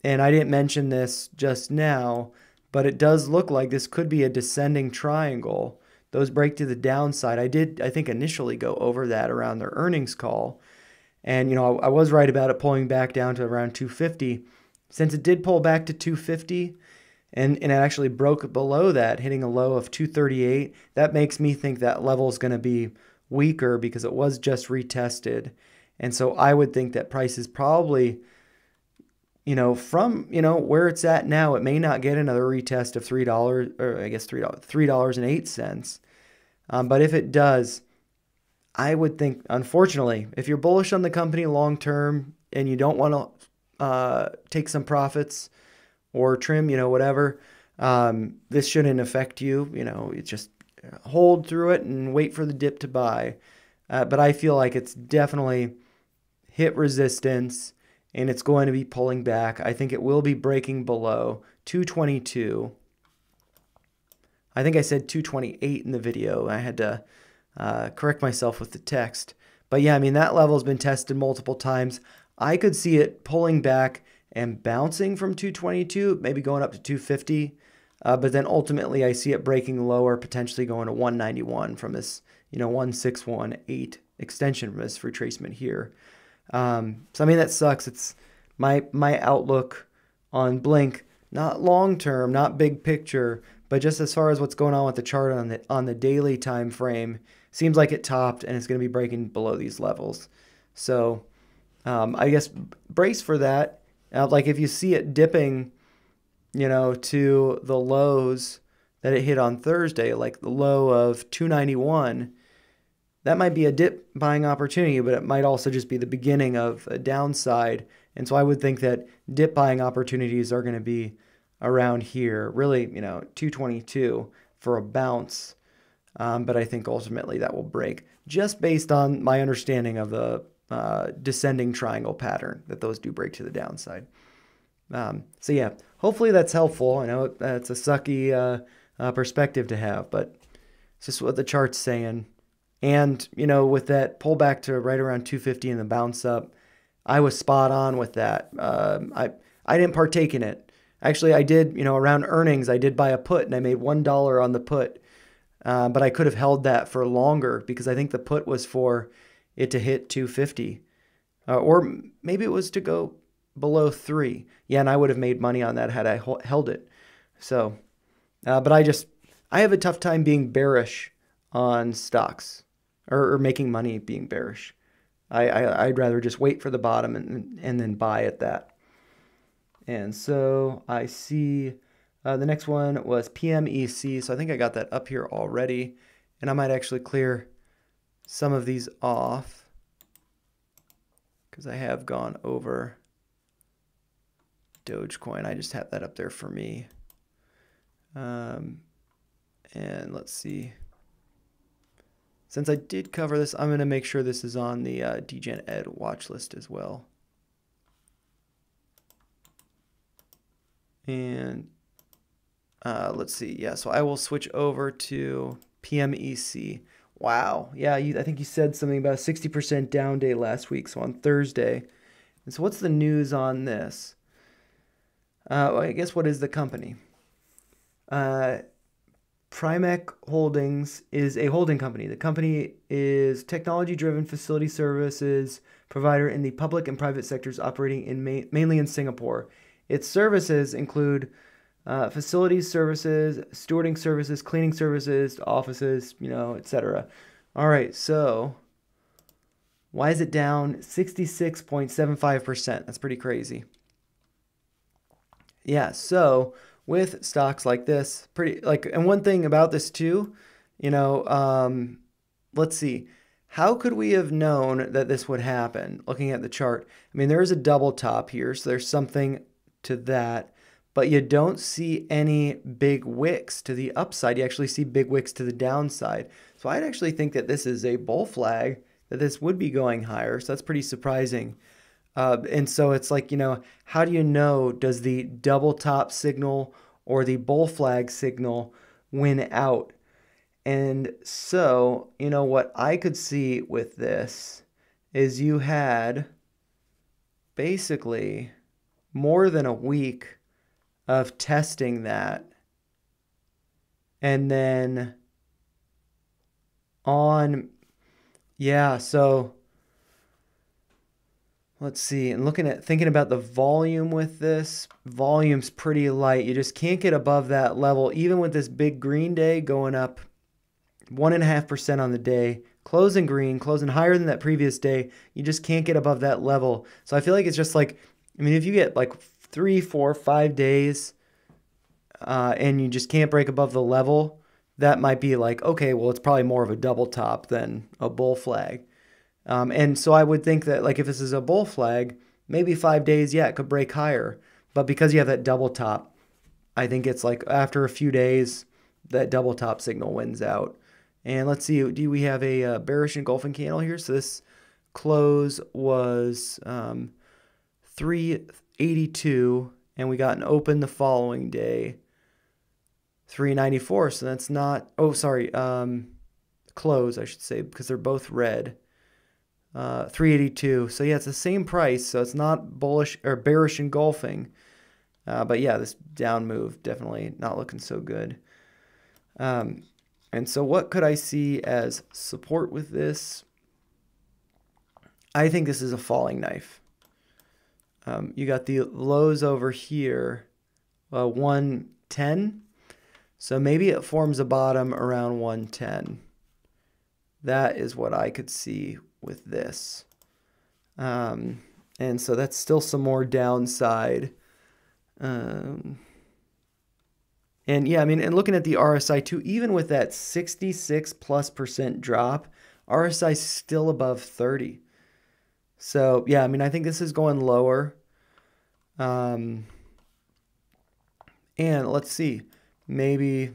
and I didn't mention this just now, but it does look like this could be a descending triangle. Those break to the downside. I did, I think, initially go over that around their earnings call. And, you know, I, I was right about it pulling back down to around 250. Since it did pull back to 250 and, and it actually broke below that, hitting a low of 238, that makes me think that level is going to be weaker because it was just retested. And so I would think that price is probably you know, from you know where it's at now, it may not get another retest of three dollars, or I guess three dollars, three dollars and eight cents. Um, but if it does, I would think, unfortunately, if you're bullish on the company long term and you don't want to uh, take some profits or trim, you know, whatever, um, this shouldn't affect you. You know, you just hold through it and wait for the dip to buy. Uh, but I feel like it's definitely hit resistance and it's going to be pulling back. I think it will be breaking below 222. I think I said 228 in the video. I had to uh, correct myself with the text. But yeah, I mean, that level has been tested multiple times. I could see it pulling back and bouncing from 222, maybe going up to 250. Uh, but then ultimately, I see it breaking lower, potentially going to 191 from this, you know, 1618 extension from this retracement here. Um, so I mean that sucks. It's my my outlook on Blink, not long term, not big picture, but just as far as what's going on with the chart on the on the daily time frame, seems like it topped and it's going to be breaking below these levels. So um, I guess brace for that. Uh, like if you see it dipping, you know, to the lows that it hit on Thursday, like the low of 291 that might be a dip buying opportunity, but it might also just be the beginning of a downside. And so I would think that dip buying opportunities are going to be around here, really, you know, 222 for a bounce. Um, but I think ultimately that will break just based on my understanding of the uh, descending triangle pattern that those do break to the downside. Um, so yeah, hopefully that's helpful. I know that's a sucky uh, uh, perspective to have, but it's just what the chart's saying. And, you know, with that pullback to right around 250 and the bounce up, I was spot on with that. Um, I, I didn't partake in it. Actually, I did, you know, around earnings, I did buy a put and I made $1 on the put. Uh, but I could have held that for longer because I think the put was for it to hit 250. Uh, or maybe it was to go below three. Yeah, and I would have made money on that had I held it. So, uh, but I just, I have a tough time being bearish on stocks or, or making money being bearish. I, I would rather just wait for the bottom and and then buy at that. And so I see uh, the next one was PMEC. So I think I got that up here already, and I might actually clear some of these off because I have gone over Dogecoin. I just have that up there for me. Um, and let's see. Since I did cover this, I'm going to make sure this is on the uh, Degen Ed watch list as well. And uh, let's see. Yeah, so I will switch over to PMEC. Wow. Yeah, you, I think you said something about a 60% down day last week, so on Thursday. And so what's the news on this? Uh, well, I guess what is the company? Uh, Primech Holdings is a holding company. The company is technology-driven facility services provider in the public and private sectors operating in ma- mainly in Singapore. Its services include uh, facilities services, stewarding services, cleaning services, offices, you know, etc. All right, so why is it down 66.75%? That's pretty crazy. Yeah, so with stocks like this. Pretty like, and one thing about this too, you know, um, let's see. How could we have known that this would happen looking at the chart? I mean, there is a double top here, so there's something to that, but you don't see any big wicks to the upside. You actually see big wicks to the downside. So I'd actually think that this is a bull flag, that this would be going higher. So that's pretty surprising. Uh, and so it's like, you know, how do you know does the double top signal or the bull flag signal win out? And so, you know, what I could see with this is you had basically more than a week of testing that. And then on, yeah, so let's see. And looking at thinking about the volume with this, volume's pretty light. You just can't get above that level, even with this big green day going up one and a half percent on the day, closing green, closing higher than that previous day. You just can't get above that level. So I feel like it's just like, I mean, if you get like three, four, five days, uh, and you just can't break above the level, that might be like, okay, well, it's probably more of a double top than a bull flag. Um, and so I would think that, like, if this is a bull flag, maybe five days, yeah, it could break higher. But because you have that double top, I think it's like after a few days, that double top signal wins out. And let's see, do we have a uh, bearish engulfing candle here? So this close was um, 382, and we got an open the following day, 394. So that's not, oh, sorry, um, close, I should say, because they're both red. Uh, 382. So yeah, it's the same price. So it's not bullish or bearish engulfing. Uh, but yeah, this down move definitely not looking so good. Um, and so, what could I see as support with this? I think this is a falling knife. Um, you got the lows over here, uh, 110. So maybe it forms a bottom around 110. That is what I could see with this. Um, and so that's still some more downside. Um, and yeah, I mean, and looking at the RSI too, even with that 66 plus percent drop, RSI still above 30. So yeah, I mean, I think this is going lower. Um, and let's see, maybe.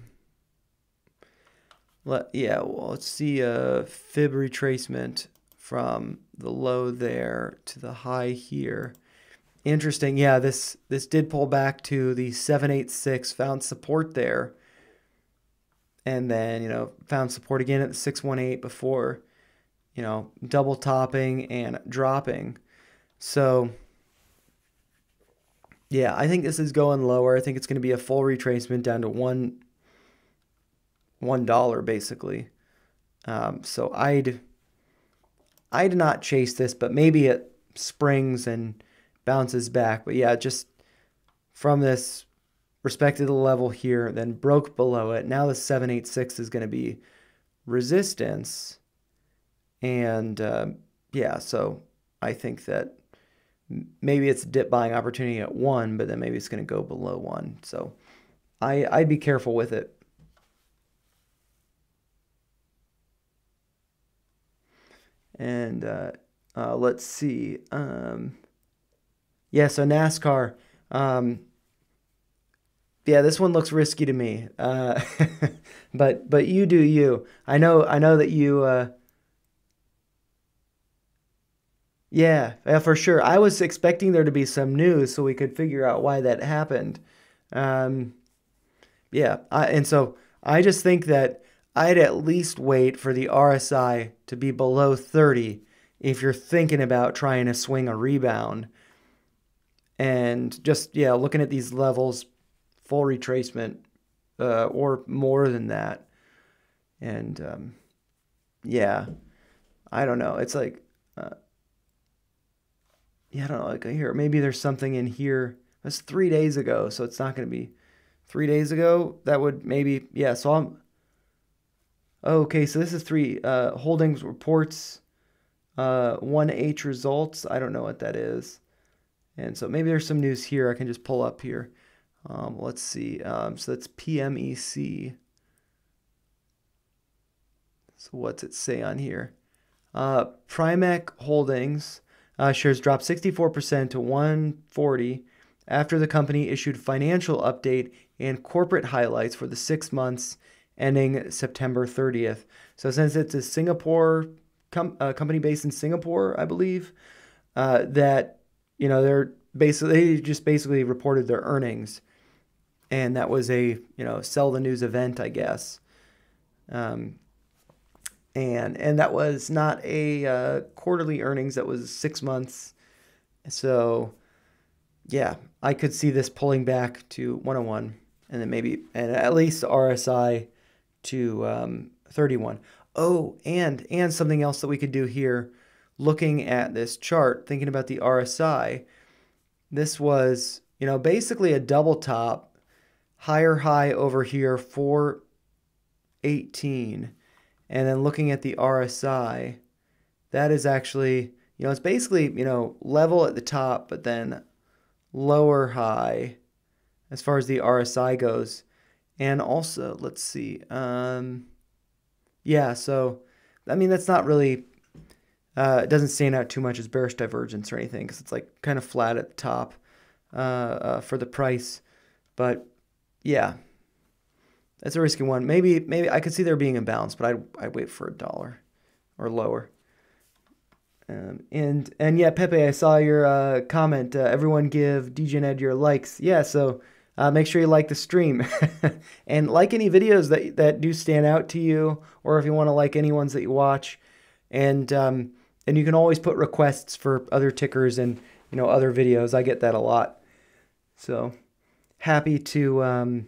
Let yeah, well, let's see a fib retracement from the low there to the high here. Interesting. Yeah, this this did pull back to the 786, found support there. And then, you know, found support again at the 618 before, you know, double topping and dropping. So, yeah, I think this is going lower. I think it's going to be a full retracement down to one one dollar basically. Um, so I'd I'd not chase this, but maybe it springs and bounces back. But yeah, just from this respected level here, then broke below it. Now the 786 is going to be resistance. And uh, yeah, so I think that maybe it's a dip buying opportunity at one, but then maybe it's going to go below one. So I, I'd be careful with it. And uh, uh, let's see. Um, yeah, so NASCAR. Um, yeah, this one looks risky to me. Uh, but but you do you. I know I know that you. Uh, yeah, yeah, for sure. I was expecting there to be some news so we could figure out why that happened. Um, yeah, I, and so I just think that I'd at least wait for the RSI to be below 30 if you're thinking about trying to swing a rebound and just yeah looking at these levels full retracement uh, or more than that and um, yeah i don't know it's like uh, yeah i don't know like here maybe there's something in here that's three days ago so it's not going to be three days ago that would maybe yeah so i'm okay so this is three uh, holdings reports uh, 1h results i don't know what that is and so maybe there's some news here I can just pull up here. Um, let's see. Um, so that's PMEC. So what's it say on here? Uh, Primech Holdings uh, shares dropped 64% to 140 after the company issued financial update and corporate highlights for the six months ending September 30th. So since it's a Singapore com- uh, company based in Singapore, I believe, uh, that you know, they're basically they just basically reported their earnings, and that was a you know sell the news event, I guess. Um, and and that was not a uh, quarterly earnings. That was six months. So yeah, I could see this pulling back to 101 and then maybe, and at least RSI to um, 31. Oh, and, and something else that we could do here, looking at this chart, thinking about the RSI, this was, you know, basically a double top, higher high over here, 418. And then looking at the RSI, that is actually, you know, it's basically, you know, level at the top, but then lower high as far as the RSI goes. And also, let's see. Um, yeah, so, I mean, that's not really, uh, it doesn't stand out too much as bearish divergence or anything because it's like kind of flat at the top uh, uh, for the price. But yeah, that's a risky one. Maybe maybe I could see there being a balance, but I'd, I'd wait for a dollar or lower. Um, and and yeah, Pepe, I saw your uh, comment. Uh, everyone give Degen Ed your likes. Yeah, so uh, make sure you like the stream and like any videos that that do stand out to you, or if you want to like any ones that you watch. And um, and you can always put requests for other tickers and you know other videos. I get that a lot. So happy to. Um,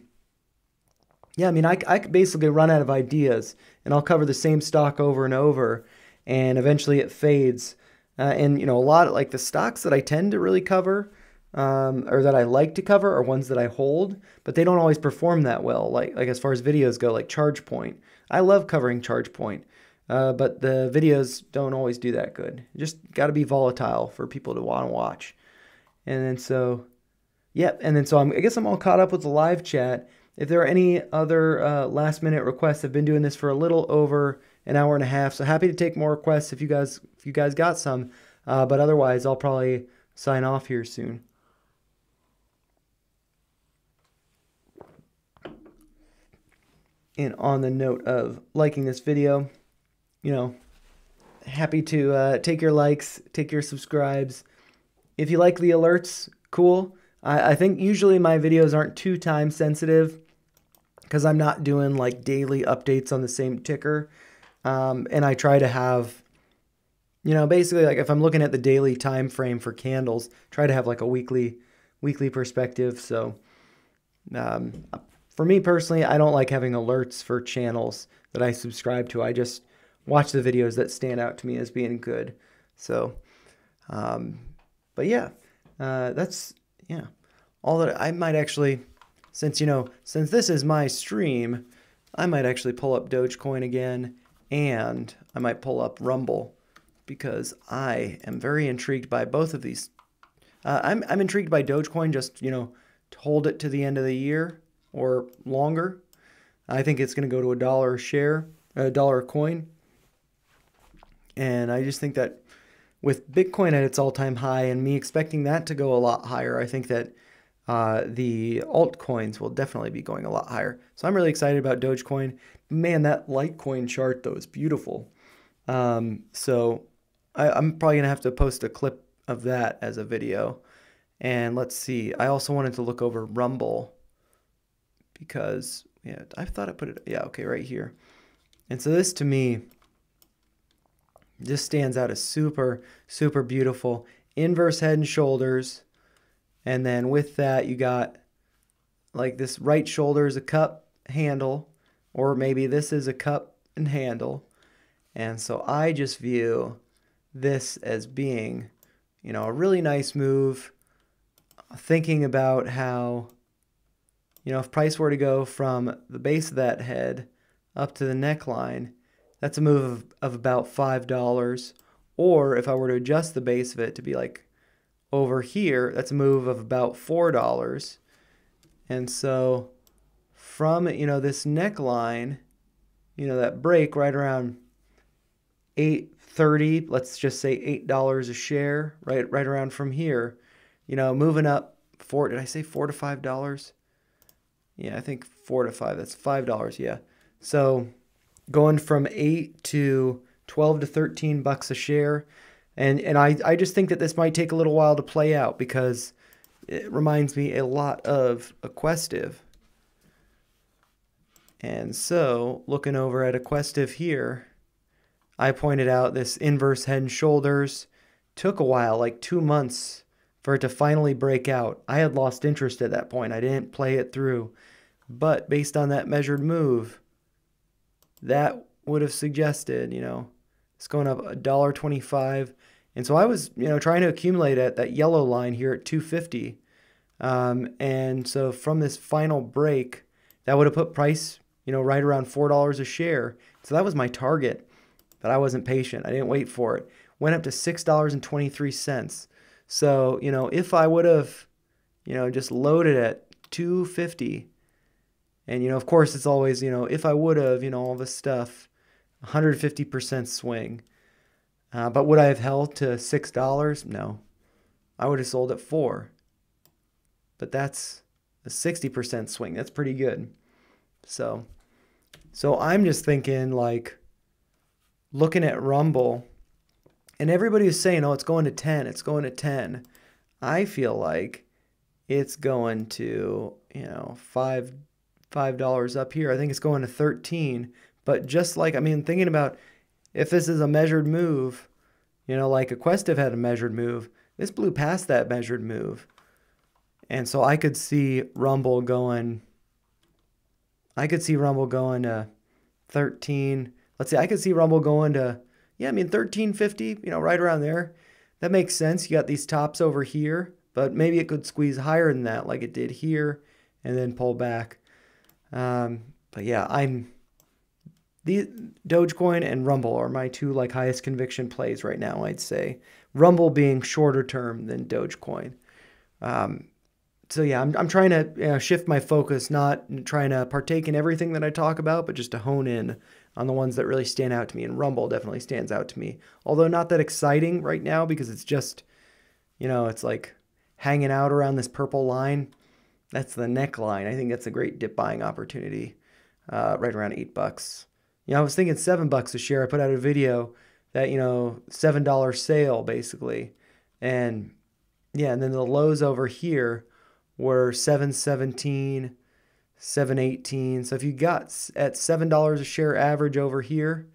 yeah, I mean, I, I basically run out of ideas and I'll cover the same stock over and over and eventually it fades. Uh, and, you know, a lot of like the stocks that I tend to really cover um, or that I like to cover are ones that I hold, but they don't always perform that well. Like, like as far as videos go, like ChargePoint. I love covering ChargePoint, uh, but the videos don't always do that good. You just got to be volatile for people to want to watch. And then so, yep. And then so I'm, I guess I'm all caught up with the live chat. If there are any other uh, last minute requests, I've been doing this for a little over an hour and a half, so happy to take more requests if you guys if you guys got some. Uh, but otherwise, I'll probably sign off here soon. And on the note of liking this video, you know, happy to uh, take your likes, take your subscribes. If you like the alerts, cool. I, I think usually my videos aren't too time sensitive because I'm not doing like daily updates on the same ticker. Um, and I try to have, you know, basically like if I'm looking at the daily time frame for candles, try to have like a weekly weekly perspective. So um, for me personally, I don't like having alerts for channels that I subscribe to. I just watch the videos that stand out to me as being good. So, um, but yeah, uh, that's yeah, all that I might actually since you know since this is my stream i might actually pull up dogecoin again and i might pull up rumble because i am very intrigued by both of these. Uh, I'm, I'm intrigued by dogecoin just you know to hold it to the end of the year or longer. I think it's going to go to a dollar a share a dollar a coin. And i just think that with bitcoin at its all-time high and me expecting that to go a lot higher i think that uh, the altcoins will definitely be going a lot higher. So I'm really excited about Dogecoin. Man, that Litecoin chart though is beautiful. Um, so I, I'm probably gonna have to post a clip of that as a video. And let's see. I also wanted to look over Rumble because yeah, I thought I put it. Yeah, okay, right here. And so this to me just stands out as super, super beautiful. Inverse head and shoulders and then with that, you got like this right shoulder is a cup handle, or maybe this is a cup and handle. And so I just view this as being, you know, a really nice move. Thinking about how, you know, if price were to go from the base of that head up to the neckline, that's a move of, of about $5. Or if I were to adjust the base of it to be like over here, that's a move of about $4. And so from, you know, this neckline, you know, that break right around 830, let's just say $8 a share, right right around from here, you know, moving up four, did I say 4 to $5? Yeah, I think 4 to 5, that's $5, yeah. So going from 8 to 12 to 13 bucks a share, and and I, I just think that this might take a little while to play out because it reminds me a lot of Aquestive. And so, looking over at Aquestive here, I pointed out this inverse head and shoulders took a while, like two months for it to finally break out. I had lost interest at that point. I didn't play it through. But based on that measured move, that would have suggested, you know, it's going up a dollar twenty-five. And so I was, you know, trying to accumulate at that yellow line here at 250. Um, and so from this final break, that would have put price, you know, right around $4 a share. So that was my target, but I wasn't patient. I didn't wait for it. Went up to $6.23. So, you know, if I would have, you know, just loaded at 250 and, you know, of course it's always, you know, if I would have, you know, all this stuff, 150% swing. Uh, but would I have held to $6? No. I would have sold at 4 But that's a 60% swing. That's pretty good. So, so I'm just thinking like looking at Rumble and everybody is saying, "Oh, it's going to 10. It's going to 10." I feel like it's going to, you know, 5 $5 up here. I think it's going to 13. But just like I mean thinking about if this is a measured move, you know, like Aquestive had a measured move, this blew past that measured move. And so I could see Rumble going, I could see Rumble going to 13. Let's see, I could see Rumble going to, yeah, I mean, 1350, you know, right around there. That makes sense. You got these tops over here, but maybe it could squeeze higher than that, like it did here, and then pull back. Um, but yeah, I'm the Dogecoin and Rumble are my two like highest conviction plays right now. I'd say Rumble being shorter term than Dogecoin. Um, so yeah, I'm I'm trying to you know, shift my focus, not trying to partake in everything that I talk about, but just to hone in on the ones that really stand out to me. And Rumble definitely stands out to me, although not that exciting right now because it's just, you know, it's like hanging out around this purple line. That's the neckline. I think that's a great dip buying opportunity, uh, right around eight bucks. You know, I was thinking seven bucks a share. I put out a video that, you know, seven dollar sale basically. And yeah, and then the lows over here were 717, 718. So if you got at seven dollars a share average over here,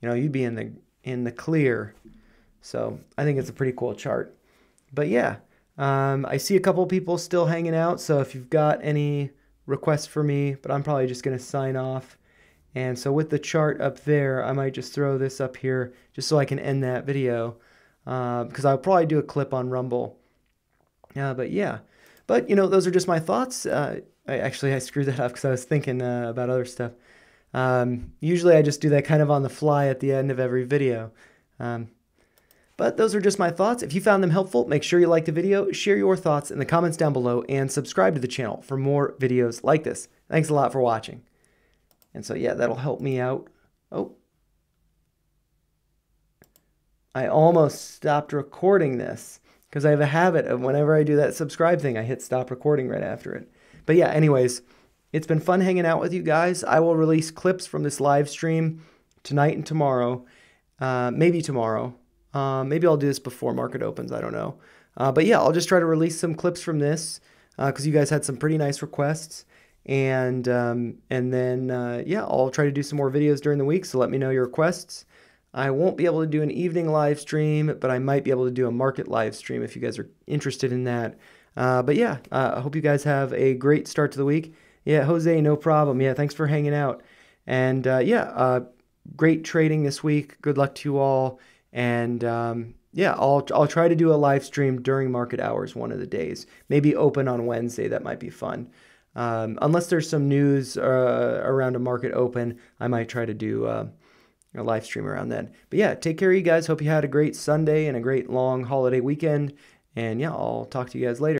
you know, you'd be in the in the clear. So I think it's a pretty cool chart. But yeah, um, I see a couple people still hanging out. So if you've got any requests for me, but I'm probably just going to sign off. And so with the chart up there, I might just throw this up here just so I can end that video because uh, I'll probably do a clip on Rumble. Uh, but yeah, but you know, those are just my thoughts. Uh, I, actually, I screwed that up because I was thinking uh, about other stuff. Um, usually I just do that kind of on the fly at the end of every video. Um, but those are just my thoughts. If you found them helpful, make sure you like the video, share your thoughts in the comments down below, and subscribe to the channel for more videos like this. Thanks a lot for watching. And so, yeah, that'll help me out. Oh. I almost stopped recording this because I have a habit of whenever I do that subscribe thing, I hit stop recording right after it. But yeah, anyways, it's been fun hanging out with you guys. I will release clips from this live stream tonight and tomorrow. Uh, maybe tomorrow. Uh, maybe I'll do this before market opens. I don't know. Uh, but yeah, I'll just try to release some clips from this because uh, you guys had some pretty nice requests and um, and then uh, yeah, I'll try to do some more videos during the week. So let me know your requests. I won't be able to do an evening live stream, but I might be able to do a market live stream if you guys are interested in that. Uh, but yeah, uh, I hope you guys have a great start to the week. Yeah, Jose, no problem. Yeah, thanks for hanging out. And uh, yeah, uh, great trading this week. Good luck to you all. And um, yeah, I'll I'll try to do a live stream during market hours one of the days. Maybe open on Wednesday. That might be fun. Um, unless there's some news uh, around a market open, I might try to do uh, a live stream around then. But yeah, take care, you guys. Hope you had a great Sunday and a great long holiday weekend. And yeah, I'll talk to you guys later.